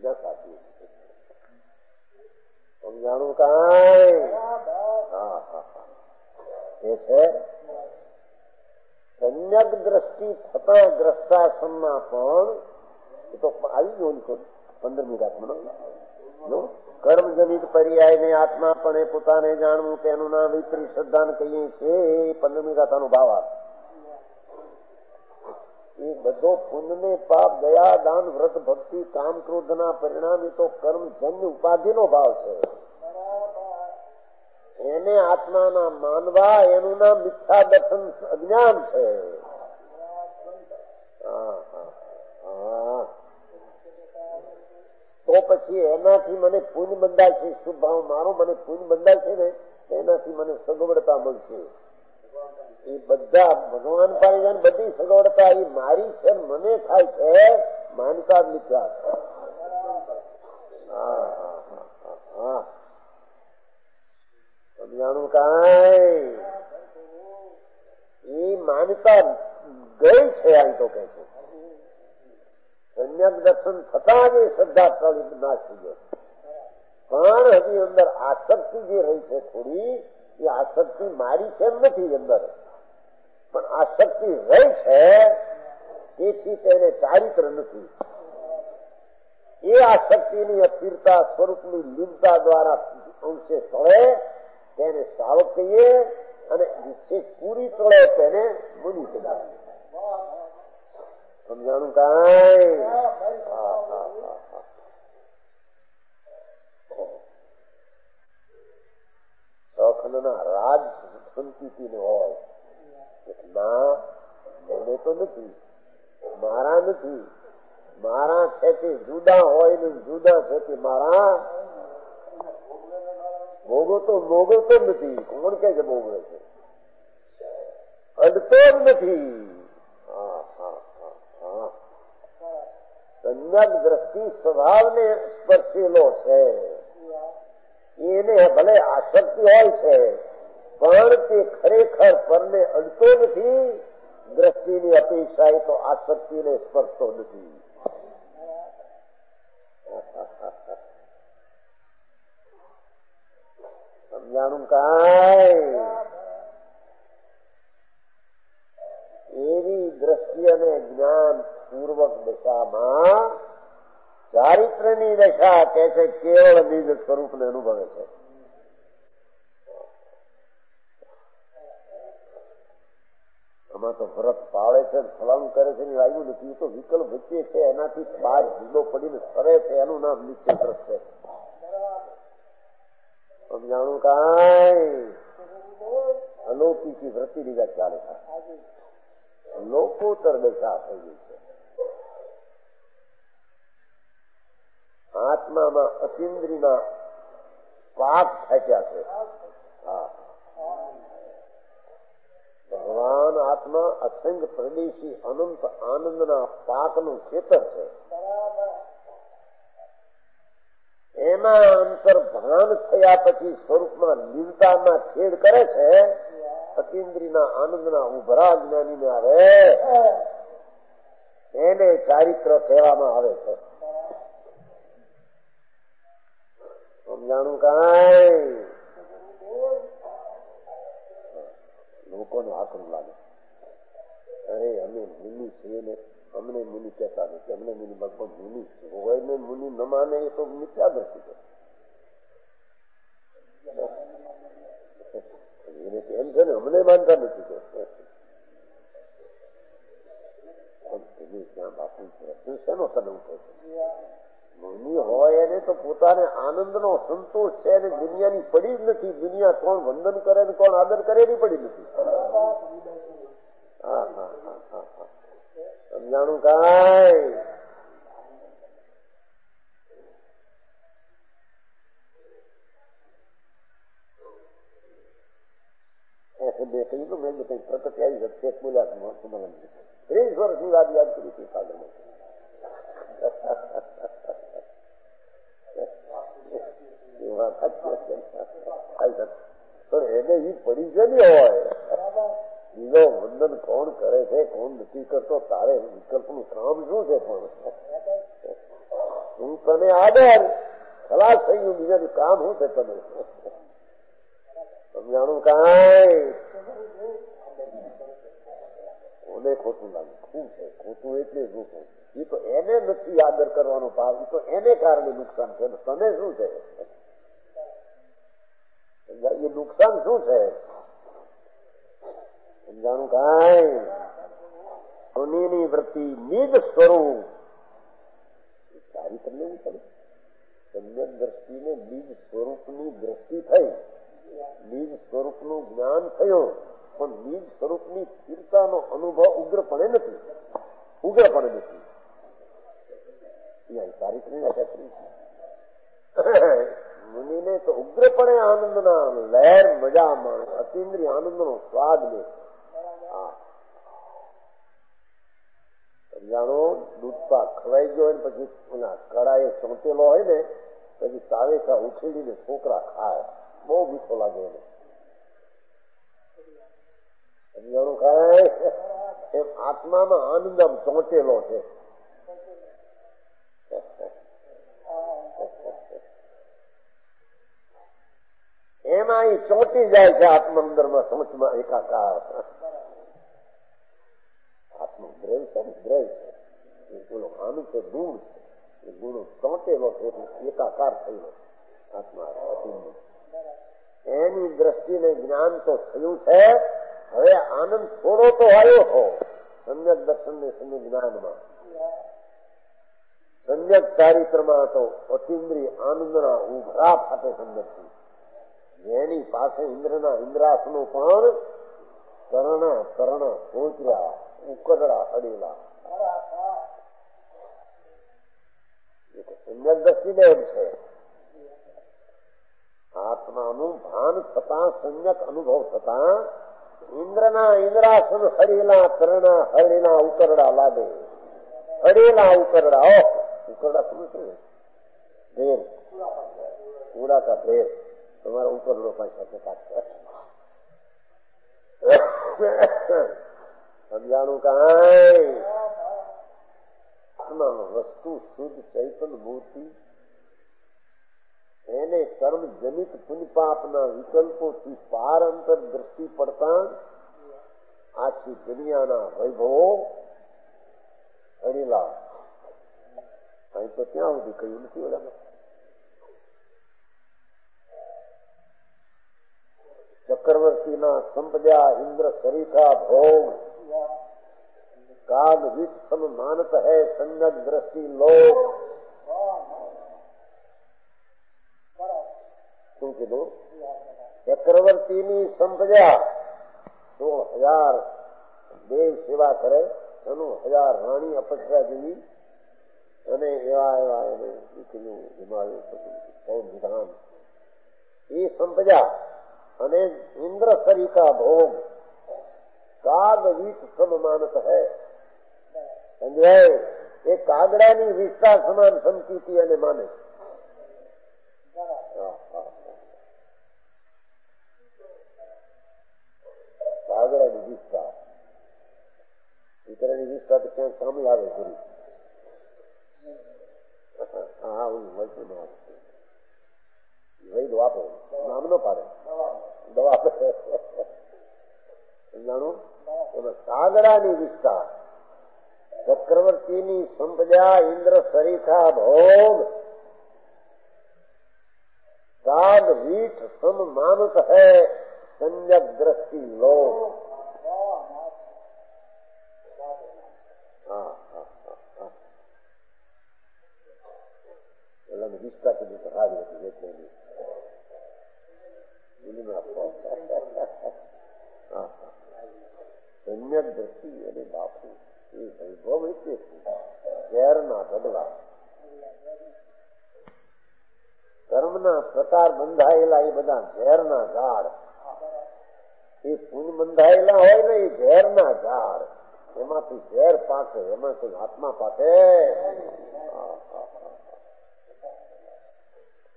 તો સમજાણું કઈ? એ છે સંયક દ્રષ્ટિ થતા ગ્રસ્તાશ્રમમાં પણ એ તો આવી ગયું પંદરમી રાતમાં કર્મજનિત પર્યાય ને આત્મા પણ એ પોતાને જાણવું કે એનું નામ વિપરીત શ્રદ્ધાન કહીએ છીએ પંદરમી ગાથાનો ભાવ આપે એ બધો પુણ્ય પાપ, દયા, દાન, વ્રત, ભક્તિ, કામ ક્રોધ ના પરિણામે તો કર્મજન્ય ઉપાધિનો ભાવ છે. એને આત્માના માનવા, એનું નામ મિથ્યા દર્શન અજ્ઞાન છે. તો પછી એનાથી મને પુણ્ય બંધાય છે. શુભ ભાવ? મારો મને પુણ્ય બંધાય છે ને? એનાથી મને સગવડતા મળશે. એ બધા ભગવાન પાસે બધી સગવડતા એ મારી છે, મને થાય છે માનતા મિથ્યા સમજાણું કઈ? એ માનતા ગઈ છે આમ તો કે છે. સમ્યક દર્શન થતા જ એ શ્રદ્ધા ટળી ના થઈ ગયો પણ હજી અંદર આસક્તિ જે રહી છે થોડી, એ આસક્તિ મારી છે એમ નથી અંદર. પણ આસક્તિ રહી છે, તેથી તેને ચારિત્ર નથી. એ આસક્તિની અસ્થિરતા સ્વરૂપની લીનતા દ્વારા અંશે ટળે તેને સાવક કહીએ અને વિશેષ પૂરી ટળે તેને મુનિ કહીએ સમજાણું કાંઈ? સખંડના રાજ સંતિતિ હોય. ના, મને તો નથી. મારા નથી. મારા છે તે જુદા હોય ને જુદા છે તે મારા. ભોગો તો ભોગો તો નથી. કોણ કે છે ભોગવે છે? અડતો જ નથી. સંજ્ઞાક દ્રષ્ટિ સ્વભાવને સ્પર્શેલો છે. એને ભલે આસક્તિ હોય છે પણ તે ખરેખર પરને અડતો નથી દ્રષ્ટિની અપેક્ષા એ તો આસક્તિને સ્પર્શતો નથી સમજાણું કાંઈ એવી દ્રષ્ટિ અને જ્ઞાન પૂર્વક દશામાં ચારિત્રની દશા કે છે કેવળ બીજ સ્વરૂપને અનુભવે છે આમાં તો વ્રત પાળે છે ફલાણું કરે છે આવ્યું નથી. એ તો વિકલ્પ વચ્ચે છે, એનાથી બહાર ઢીલો પડીને ફરે છે, એનું નામ નિત્ય વ્રત છે. સમજાણું કાંઈ? અલૌકિકી વ્રતિ રીજા ચાલે છે. લોકોત્તર દશા થઈ ગઈ છે. આત્મામાં અતિન્દ્રીના પાક ખેંચ્યા છે હા ભગવાન આત્મા અસંગ પ્રદેશી અનંત આનંદના પાકનું ખેતર છે. એમાં અંતર ભાન થયા પછી સ્વરૂપમાં લીલતામાં ખેડ કરે છે. અતિન્દ્રીના આનંદના ઉભરા જ્ઞાનીને આવે. એને ચારિત્ર કહેવામાં આવે છે. સમજાણું કાંઈ? લોકોને આકરું લાગે. અરે, અમે મુનિ છીએ ને, અમને મુનિ કહેતા નથી. અમને મુનિ ભગવાન મુનિ હોય ને મુનિ ન માને એ તો મિથ્યા કરે એને એમ છે ને, અમને માનતા નથી કે બાપુ પ્રશ્ન શેનો તને ઉઠે છે. મુનિ હોય એને તો પોતાને આનંદનો સંતોષ છે અને દુનિયાની પડી જ નથી. દુનિયા કોણ વંદન કરે ને કોણ આદર કરે એની પડી નથી. સમજાણું કાય બે કહ્યું મેં કઈ પ્રકટ આવી શકશે એક બોલ્યા ત્રીસ વર્ષની વાત યાદ કરી હતી સાગરમાં પણ એને એ પડી હોય. બીજો વંદન કોણ કરે છે, કોણ નથી કરતો, તારે વિકલ્પનું કામ શું છે પણ? હું તને આદર. ખલાસ થઈ ગયું, બીજાનું કામ શું છે તમે સમજાણું કાંઈ? કોને ખોટું લાગે? શું છે? ખોટું એટલે શું એ તો એને નથી આદર કરવાનો ભાવ એ તો એને કારણે નુકસાન છે તને શું છે? એ નુકસાન શું છે? સમજાણું કાંઈ સુનીની વૃત્તિ નિજ સ્વરૂપ. સારી તમને એવું પડે? સમ્યક દ્રષ્ટિને બીજ સ્વરૂપની દ્રષ્ટિ થઈ. બીજ સ્વરૂપનું જ્ઞાન થયું. પણ બીજ સ્વરૂપની સ્થિરતાનો અનુભવ ઉગ્રપણે નથી. ઉગ્રપણે નથી. ચારિત્રની વ્યાખ્યા કરી છે. મુનિને તો ઉગ્રપણે આનંદના લહેર મજા માણે, અતિન્દ્રિય આનંદનો સ્વાદ લે. જાણો દૂધપાક ખવાઈ ગયો હોય પછી એના કડાએ ચોંટેલો હોય ને, પછી તાવેસા ઉછેડીને છોકરા ખાય. બહુ મીઠો લાગે એને. સમજાણું ખાય એમ આત્મામાં આનંદ આમ ચોંટેલો છે. એમાં અહીં ચોંટી જાય છે આત્મંદરમાં, સમજમાં એકાકાર. આત્મા દ્રવ છે દ્રવ છે. એ બોલો આનું છે, ગુણ છે. એ ગુણ ચોંટેલો છે એકાકાર થયેલો આત્મા એની દ્રષ્ટિને જ્ઞાન તો થયું છે. હવે આનંદ થોડો તો આવ્યો હો. સમ્યક દર્શન ને સમ્યક જ્ઞાનમાં. સમ્યક ચારિત્રમાં હતો અતિન્દ્રિય આનંદના ઉભરા ફાટે સંદર્ભથી. જેની પાસે ઇન્દ્રના ઇન્દ્રાસનો પણ કર્ણ કર્ણ પહોંચ્યા ઉકરડા અડેલા. દ્રષ્ટિને છે. આત્માનું ભાન થતા, સંયક અનુભવ થતા, ઇન્દ્રના ઇન્દ્રાસન હરેલા કરના હરેલા ઉકરડા લાગે. હરેલા ઉકરડા, ઓહ, ઉકરડા સમજ ઢેર કૂડા કા ઢેર તમારો ઉપર પાછા શકે સમજાણું કઈ? વસ્તુ શુદ્ધ ચૈતન મૂર્તિ, એને કર્મ જનિત પુનિપાપના વિકલ્પોથી પાર અંતર દ્રષ્ટિ પડતા આખી દુનિયાના વૈભવો અણીલા. અહીં તો ત્યાં સુધી કહ્યું નથી ઓલા ચક્રવર્તીના સંપદ્યા ઇન્દ્ર સરિતા ભોગ કાલ વિત સમ માનત હૈ સંગત દ્રષ્ટિ લોક શું કીધું ચક્રવર્તીની સંપદા સોળ હજાર દેવ સેવા કરે એનું હજાર રાણી અપસરા જેવી અને એવા એવા એને દીકરીઓ હિમાલય વિધાન એ સંપદા અને ઇન્દ્ર સરિકા ભોગ કાગ વીટ સમમાનત હૈ સમજાય એ કાગડાની વિસ્તાર સમાન સમકીતી અને માને કાગડાની વિસ્તાર દીકરાની વિસ્તાર તો ક્યાંક સામે આવે ગુરુ હા હું મળતું ના વૈદ વાપરો નામ નો પાડે. દવા સમજાણું એમાં કાગડાની વિસ્તાર. ચક્રવર્તીની સંપજા ઇન્દ્ર સરીખા ભોગ. સાગ વીઠ સમ માનત હૈ સંજક દ્રષ્ટિ લો પેલા વિસ્તાર સુધી હાજર હતી એ વૈભવ બંધાયેલા હોય ને ઝેરના ઝાડ. એમાંથી ઝેર પાકે એમાંથી આત્મા પાકે?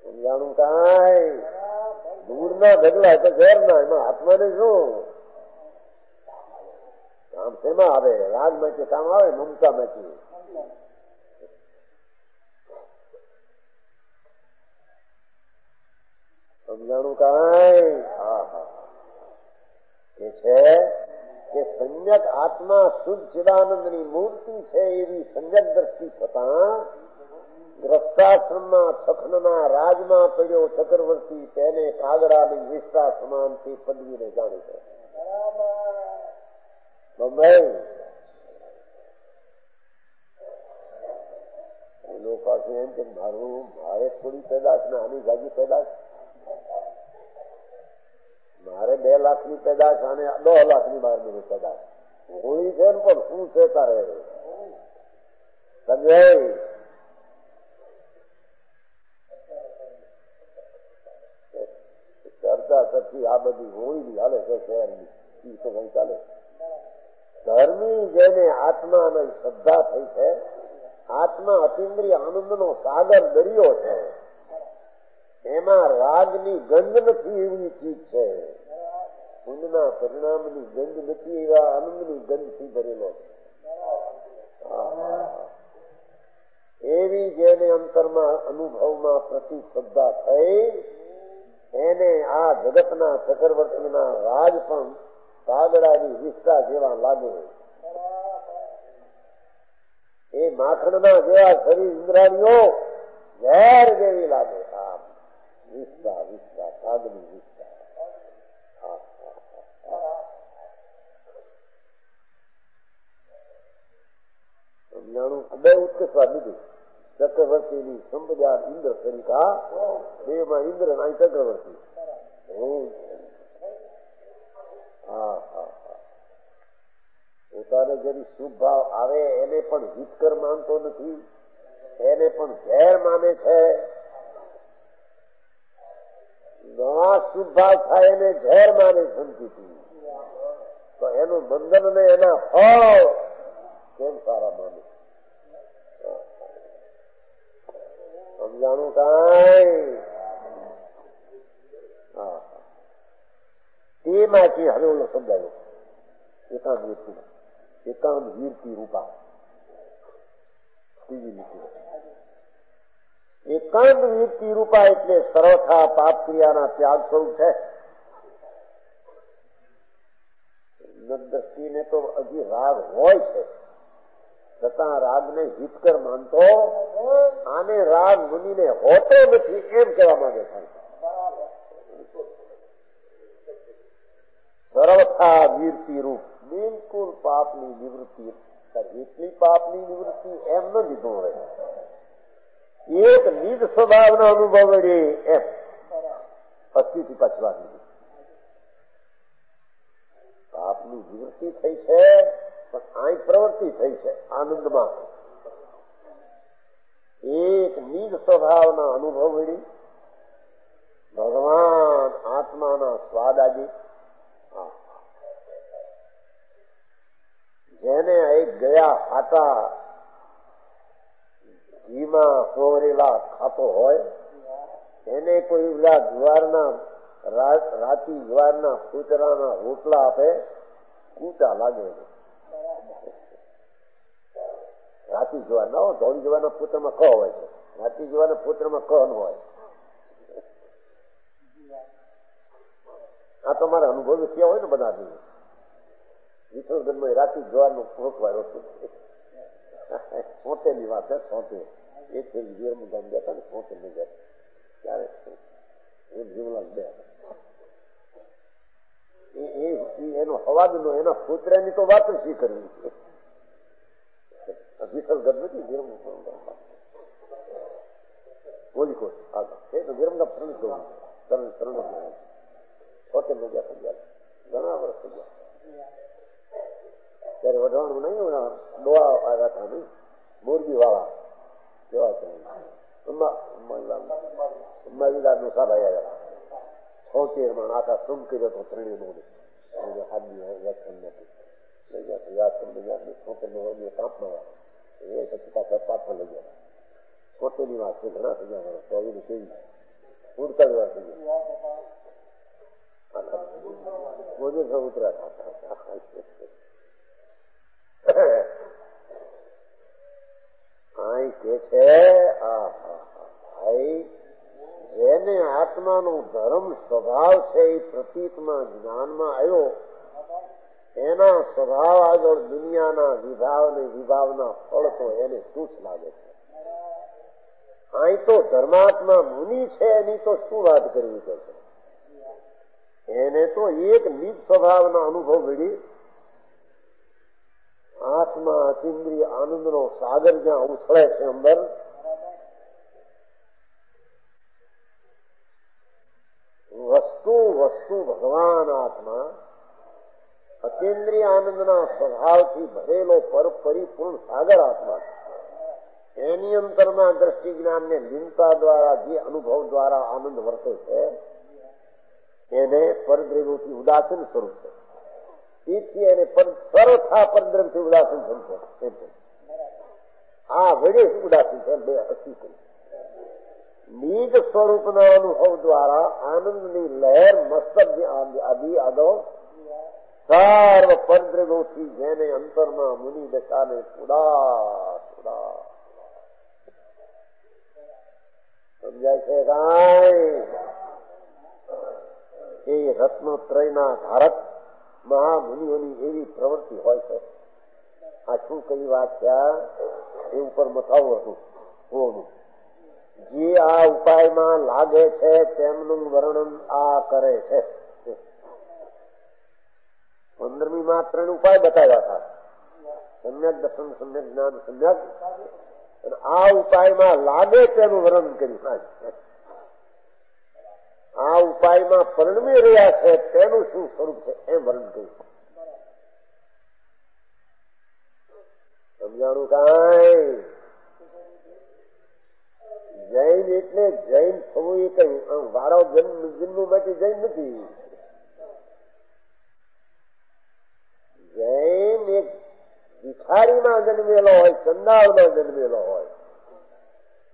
સમજાણું કાંઈ? દૂરના ઢગલા તો ઝેર ના એમાં આત્માને શું? કામ શેમાં આવે? રાગમાંથી કામ આવે મમતા માંથી સમજાણું કઈ? હા હા. એ છે કે સંજક આત્મા શુદ્ધ ચિદાનંદની મૂર્તિ છે, એવી સંજક દ્રષ્ટિ થતા ગ્રસ્તાશ્રમમાં સખનના રાજમાં પડ્યો ચક્રવર્તી તેને કાગડાની વિસ્તા સમાનથી પદવીને જાણી છે મારું થોડી પેદાશ ને આની જાજી પેદાશ. મારે બે લાખની અને દોઢ લાખની બારની પેદાશ. હોળી છે ને પણ શું છે તારે સમજાય ચર્ચા કરતી આ બધી હોળી હાલે છે શહેરની. એ તો કઈ ચાલે ધર્મી જેને આત્માને શ્રદ્ધા થઈ છે, આત્મા અતિન્દ્રિય આનંદનો સાગર દરિયો છે, એમાં રાગની ગંધ નથી એવી ચીજ છે. પુણ્યના પરિણામની ગંધ નથી એવા આનંદની ગંધથી ભરેલો છે. એવી જેને અંતરમાં અનુભવમાં પ્રતિ શ્રદ્ધા થઈ એને આ જગતના ચક્રવર્તીના રાજ પણ કાગડાની વિસ્તા જેવા લાગે એ માખણના જેવા શરીર ઇન્દ્રાણીઓ ઝેર જેવી લાગે. આમ વિસ્તા વિસ્તા કાગની વિસ્તા સમજાણું? બે ઉત્કર્ષવા દીધું ચક્રવર્તીની સંપદા ઇન્દ્ર સરિતા દેવમાં ઇન્દ્ર ના ચક્રવર્તી. પોતાને જેની શુભ ભાવ આવે, એને પણ હિતકર માનતો નથી. એને પણ ઝેર માને છે. નવા શુભ ભાવ થાય, એને ઝેર માને સમજીતી તો એનું બંધન ને એના ફળ કેમ સારા માને? સમજાણું કાંઈ? તેમાંથી હવે ઓલો સમજાયો એકાંત વ્યક્તિ એકાંત વીરતી રૂપા. ત્રીજી નીતિ એકાંત વીરતી રૂપા એટલે સર્વથા પાપ ક્રિયાના ત્યાગ સ્વરૂપ છે. દ્રષ્ટિને તો હજી રાગ હોય છે. છતાં રાગને હિતકર માનતો, આને રાગ મુનિને હોતો નથી એમ કહેવા માંગે થાય સર્વથા વીરતી રૂપ, બિલકુલ પાપની નિવૃત્તિ એટલી પાપની નિવૃત્તિ એમ ન લીધો રહે એક નિજ સ્વભાવના અનુભવ રે એમ. અસ્થિતિ પછવા દીધી પાપની નિવૃત્તિ થઈ છે પણ અહીં પ્રવૃત્તિ થઈ છે આનંદમાં. એક નિજ સ્વભાવના અનુભવ મળી ભગવાન આત્માના સ્વાદ આવી જેને એક ગયા હાટા ઘીમાં સોરેલા ખાતો હોય, એને કોઈ ઓલા જુવારના રાતી જુવારના કૂતરાના રોટલા આપે કૂચા લાગે. રાતી જોવા ના હોય ધોળી જવાના પુત્રમાં ક હોય છે. રાતી જવાના પુત્રમાં ક ન હોય. આ તો મારા અનુભવ થયા હોય ને બધા વિસર્જનમાં રાતી જવાનું રોકવાયો સોતે ની વાત છે સોતે એક ફેરી જીવન ગામ ગયા હતા ને સોતે ની ગયા ત્યારે એક જીવલાલ બે એનો હવાદ નો એના પુત્રની તો વાત જ કરવી વિસર્જન નથી જીવમ બોલી કોટ આગળ એ તો વિરમગામ ત્રણ જવું ત્રણ ત્રણ સોતે ની ગયા ગયા ઘણા વર્ષ ગયા ત્યારે વઢવાણું નહીં ડોળા આવ્યા હતા નહીં મોરબી વાળા કેવા છે મહિલાનું સારા આવ્યા છોતેરમાં આખા સમ કર્યો હતો ત્રણેય નો હાથની વ્યાખ્યાન નથી લઈ ગયા યાદ તમને યાદ નહીં છોતેર નો વર્ગ કાપમાં એ પછી પાછા પાછા લઈ ગયા છોતેરની વાત છે ઘણા થઈ ગયા ચોવીસ કેવી ઉડતા જ વાત થઈ ગયા મોજે ઉતર્યા અહીં કે છે જેને આત્માનો ધર્મ સ્વભાવ છે એ પ્રતીકમાં જ્ઞાનમાં આવ્યો. એના સ્વભાવ આગળ દુનિયાના વિભાવ ને વિભાવના ફળ તો એને શું લાગે છે? અહીં તો ધર્માત્મા મુનિ છે એની તો શું વાત કરવી પડશે? એને તો એક નિજ સ્વભાવના અનુભવ મળી. આત્મા અતિન્દ્રિય આનંદનો સાગર જ્યાં ઉછળે છે અંદર વસ્તુ વસ્તુ ભગવાન આત્મા અતિન્દ્રિય આનંદના સ્વભાવથી ભરેલો પર પરિપૂર્ણ સાગર આત્મા એની અંતરમાં દ્રષ્ટિ જ્ઞાનને લીનતા દ્વારા જે અનુભવ દ્વારા આનંદ વર્તે છે એને પરદ્રવ્યોથી ઉદાસીન સ્વરૂપ છે તેથી એને સરથા પરદ્રવ્યથી ઉદાસીન સ્વરૂપ છે આ વડે ઉદાસીન છે બે અસ્તિત્વ નિજ સ્વરૂપના અનુભવ દ્વારા આનંદની લહેર મસ્તક આદિ આદો સર્વ પરદ્રવ્યોથી જેને અંતરમાં મુનિ દશાને ઉદાસ ઉદાસ સમજાય છે કાંઈ એ રત્નોત્રયના ધારક મહામુનિઓની એવી પ્રવૃત્તિ હોય છે આ શું કઈ વાત છે એ ઉપર મથાવું હતું હોનું જે આ ઉપાયમાં લાગે છે તેમનું વર્ણન આ કરે છે. પંદરમી માં ત્રણ ઉપાય બતાવ્યા હતા. સમ્યક દર્શન સમ્યક જ્ઞાન સમ્યક અને આ ઉપાયમાં લાગે તેનું વર્ણન કર્યું આ ઉપાયમાં પરિણમી રહ્યા છે તેનું શું સ્વરૂપ છે એમ વર્ણન કર્યું સમજાણું કાંઈ? જૈન એટલે જૈન થવું એ કઈ વારો જન્મ જન્મ માટે જૈન નથી. જૈન એક ભિખારીમાં જન્મેલો હોય ચંદાળમાં જન્મેલો હોય.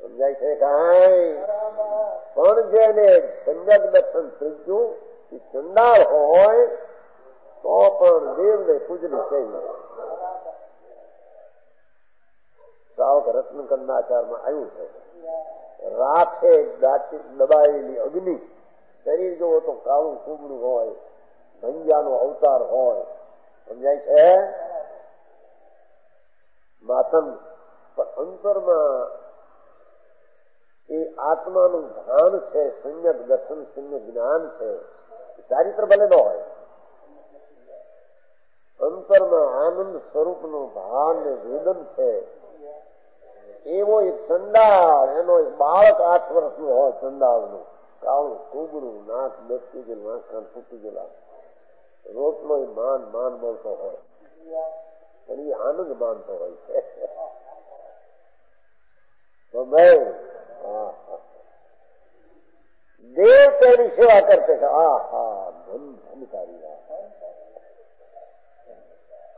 સમજાય છે કાંઈ? પણ જેને સંગત દર્શન થયું એ ચંડાળ હોય, તો પણ દેવને પૂજની થઈ સાવક રત્નમાં આવ્યું છે. રાખે દબાયેલી અગ્નિ. શરીર જોવો તો કાળું કુબડું હોય, ભંજાનો અવતાર હોય. સમજાય છે? માતમ અંતરમાં એ આત્માનું ભાન છે સંયક દર્શન શૂન્ય જ્ઞાન છે. ચારિત્ર ભલે ન હોય. અંતરમાં આનંદ સ્વરૂપનું ભાન વેદન છે. એવો એક ચંડાળ એનો એક બાળક આઠ વર્ષનું હોય ચંડાળનું કાળું કુબરું નાક બેસતી ગયેલું આંખ કાન તૂટી ગયેલા. રોટલો માન માન મળતો હોય. પણ એ આનંદ માનતો હોય છે. દેવ તેની સેવા કરતે છે આ હા, ધન ધનકારી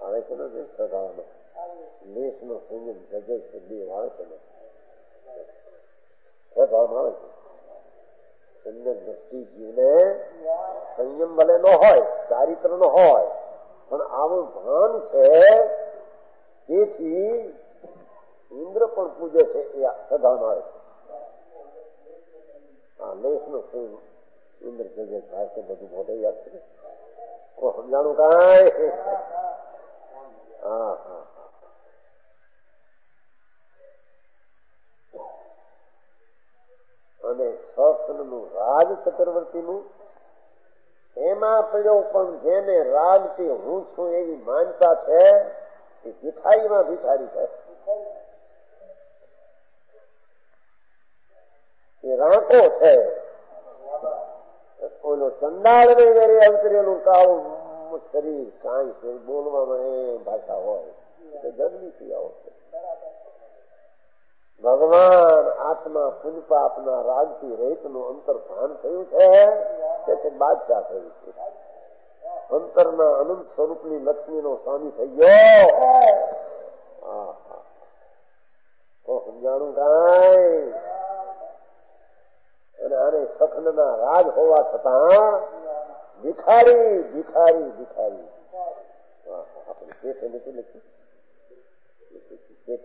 આવે છે ને સગાવાનો લેશ નો સંયમ છે દેવ આવે છે ને આવે સંયમ દ્રષ્ટિ જીવને સંયમ ભલે નો હોય, ચારિત્ર નો હોય, પણ આવું ભાન છે, તેથી ઇન્દ્ર પણ પૂજે છે, એ સભામાં આવે છે. આ લેશ નો સંયમ ઇન્દ્ર જગે થાય છે બધું મોઢે યાદ છે. સમજાણું કાંઈ? હા હા. અને નું રાજ ચક્રવર્તીનું, એમાં પડ્યો પણ જેને રાજથી હું છું એવી માનતા છે, એ ભિખારીમાં ભિખારી છે. એ રાંકો છે. ઓલો ચંદાળ ને વેરે અવતરેલું કાળું શરીર કાંઈ બોલવામાં એ ભાષા હોય જન્મીથી આવો છે ભગવાન આત્મા પુનપાપના રાજથી રહિત નું અંતર ભાન થયું છે તે બાદશાહ થયું છે અંતરના અનંત સ્વરૂપની લક્ષ્મી નો સ્વામી થઈ ગયો તો સમજાણું કાંઈ અને આને સખનના રાજ હોવા છતાં ભિખારી ભિખારી ભિખારી આપણે પેટે નથી લખ્યું પેટ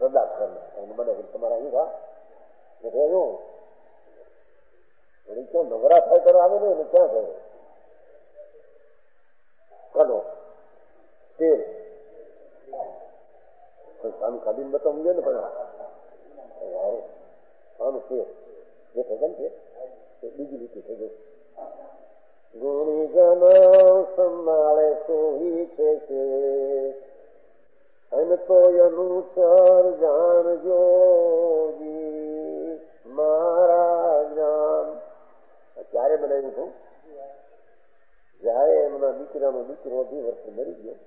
મને તમારા અહીં થા રહેવું વળી ક્યાં થાય સાનું કાઢીને બતાવવું જોઈએ ને પણ સાનું તેલ. જે થશે ને તે. બીજી રીતે થઈ ગયું. ગુણીજન સંભાળે સોહી છે કે અન તો અનુસર જાણજો મારા જ્ઞાન. ક્યારે બનાવ્યું હતું જયારે એમના દીકરાનો દીકરો અઢી વર્ષે મરી ગયો,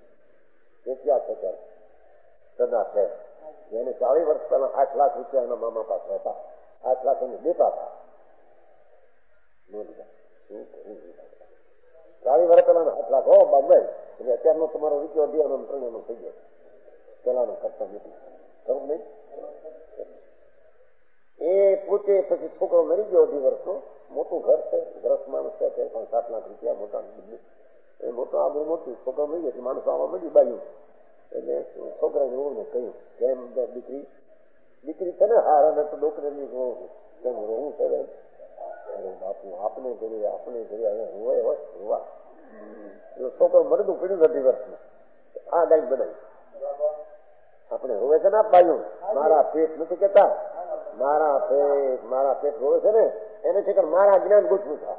એ ક્યાં થતા સદા છે. જેને ચાલીસ વર્ષ પહેલા આઠ લાખ રૂપિયા એના મામા પાસે હતા. આઠ લાખ એને દેતા હતા. ચાલીસ વર્ષ પહેલા આઠ લાખ હો બાબુ એટલે અત્યારનો તમારો રૂપિયો અઢી ત્રણ થઈ ગયો. પેલાનો ખર્ચો નથી ખરું નહીં? એ પોતે પછી છોકરો મરી ગયો અઢી વર્ષનો. મોટું ઘર છે, ગ્રસ્ત માણસ છે પણ સાત લાખ રૂપિયા મોટા એ મોટો આગળ મોટું, છોકરો મરી ગયો માણસો આવવા મળી બાયું એટલે છોકરાને રોવું કહ્યું કેમ દીકરી દીકરી છે ને, હાર અને તો ડોકરેની રોવું કેમ રોવું છે અરે બાપુ, આપને જોઈએ આપણે જોઈએ હવે રોવાય હોય, રોવા. છોકરો મરદું પીડ્યું અઢી વર્ષનું. આ ગાય બનાવી. આપણે રોવે છે ને બાયું મારા પેટ નથી કેતા મારા પેટ મારા પેટ રોવે છે ને, એને છે કે મારા જ્ઞાન ગોઠવું છે.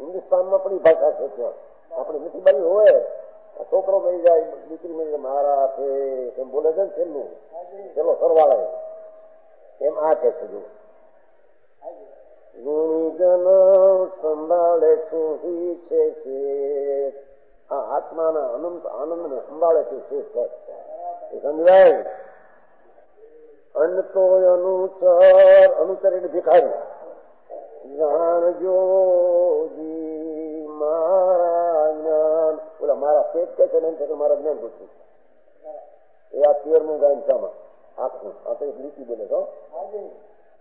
હિન્દુસ્તાનમાં પણ ભાષા છે ત્યાં. આપણે નથી બાયું હોય છોકરો મળી જાય, દીકરી મળી જાય, મારા પેટ, એમ બોલે છે ને છેલ્લું. ચલો સરવાળે એમ આ કે છે જો ગુણીજન સંભાળે છું છે આ આત્માના અનંત આનંદને સંભાળે છે સમજાય? અન્ન કે છે ને મારા જ્ઞાન એ આ સામા આખું. આ તો એક લીટી બોલે છો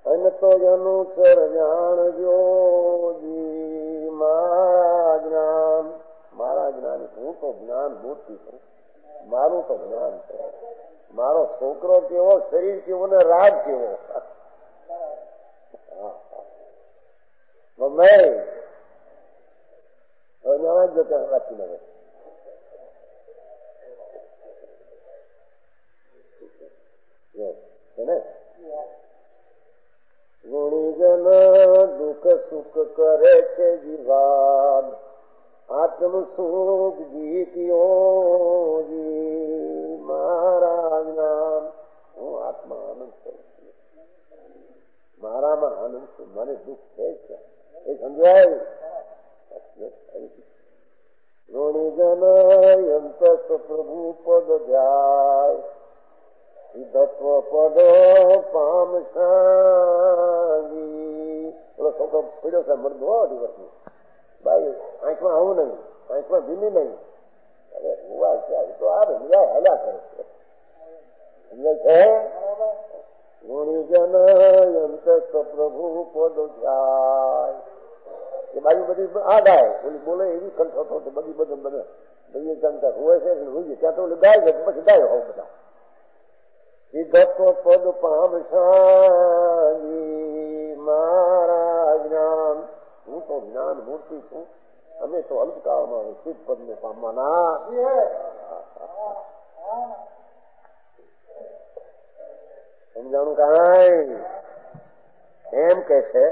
અન્ન તો અનુસર જાણજો જી મારા જ્ઞાન. હું તો જ્ઞાન મૂર્તિ છું. મારું તો જ્ઞાન છે. મારો છોકરો કેવો, શરીર કેવો ને રાગ કેવો? રાખી લગે ગુણીજન દુઃખ સુખ કરે છે જીવાદ આત્મ સુખ જીત્યો જી મારા જ્ઞાન હું આત્મા આનંદ કરું છું. મારામાં આનંદ છું, મને દુઃખ છે. એ સમજાય? પ્રભુ પદ જાય. સિદ્ધત્વ પદ પામ સાંગી પેલો છોકરો પીડ્યો છે ભાઈ આંખમાં આવું નહીં. આંખમાં ભીલી નહીં. અરે હુવા ક્યાં તો આ બધા હેલા કરે છે. છે? પ્રભુ એ બાજુ બધી આ ગાય. ઓલી બોલે એવી કંઠો તો બધી બધું બધા બધી જનતા હોય છે ત્યાં તો ઓલી ગાય છે, પછી ગાય હોવ બધા. સિદ્ધત્વ પદ પામ મારા જ્ઞાન હું તો જ્ઞાન મૂર્તિ છું. અમે તો અલ્પકાળમાં સિદ્ધ પદ ને પામવાના. સમજાણું કઈ? એમ કે છે,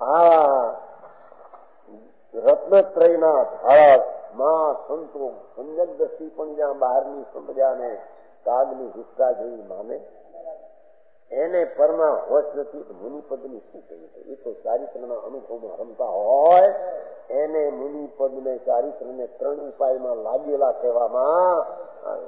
આ રત્નત્રયના ધારકમાં સંતો દ્રષ્ટિ પણ જ્યાં બહારની સંપ્રદાયને કાગની હિસ્સા જેવી માને એને પરમાં હોશ નથી મુનિપદની શું કહ્યું એ તો ચારિત્રના અનુભવમાં રમતા હોય, એને મુનિપદ ને ચારિત્ર ને ત્રણ ઉપાયમાં લાગેલા કહેવામાં આવે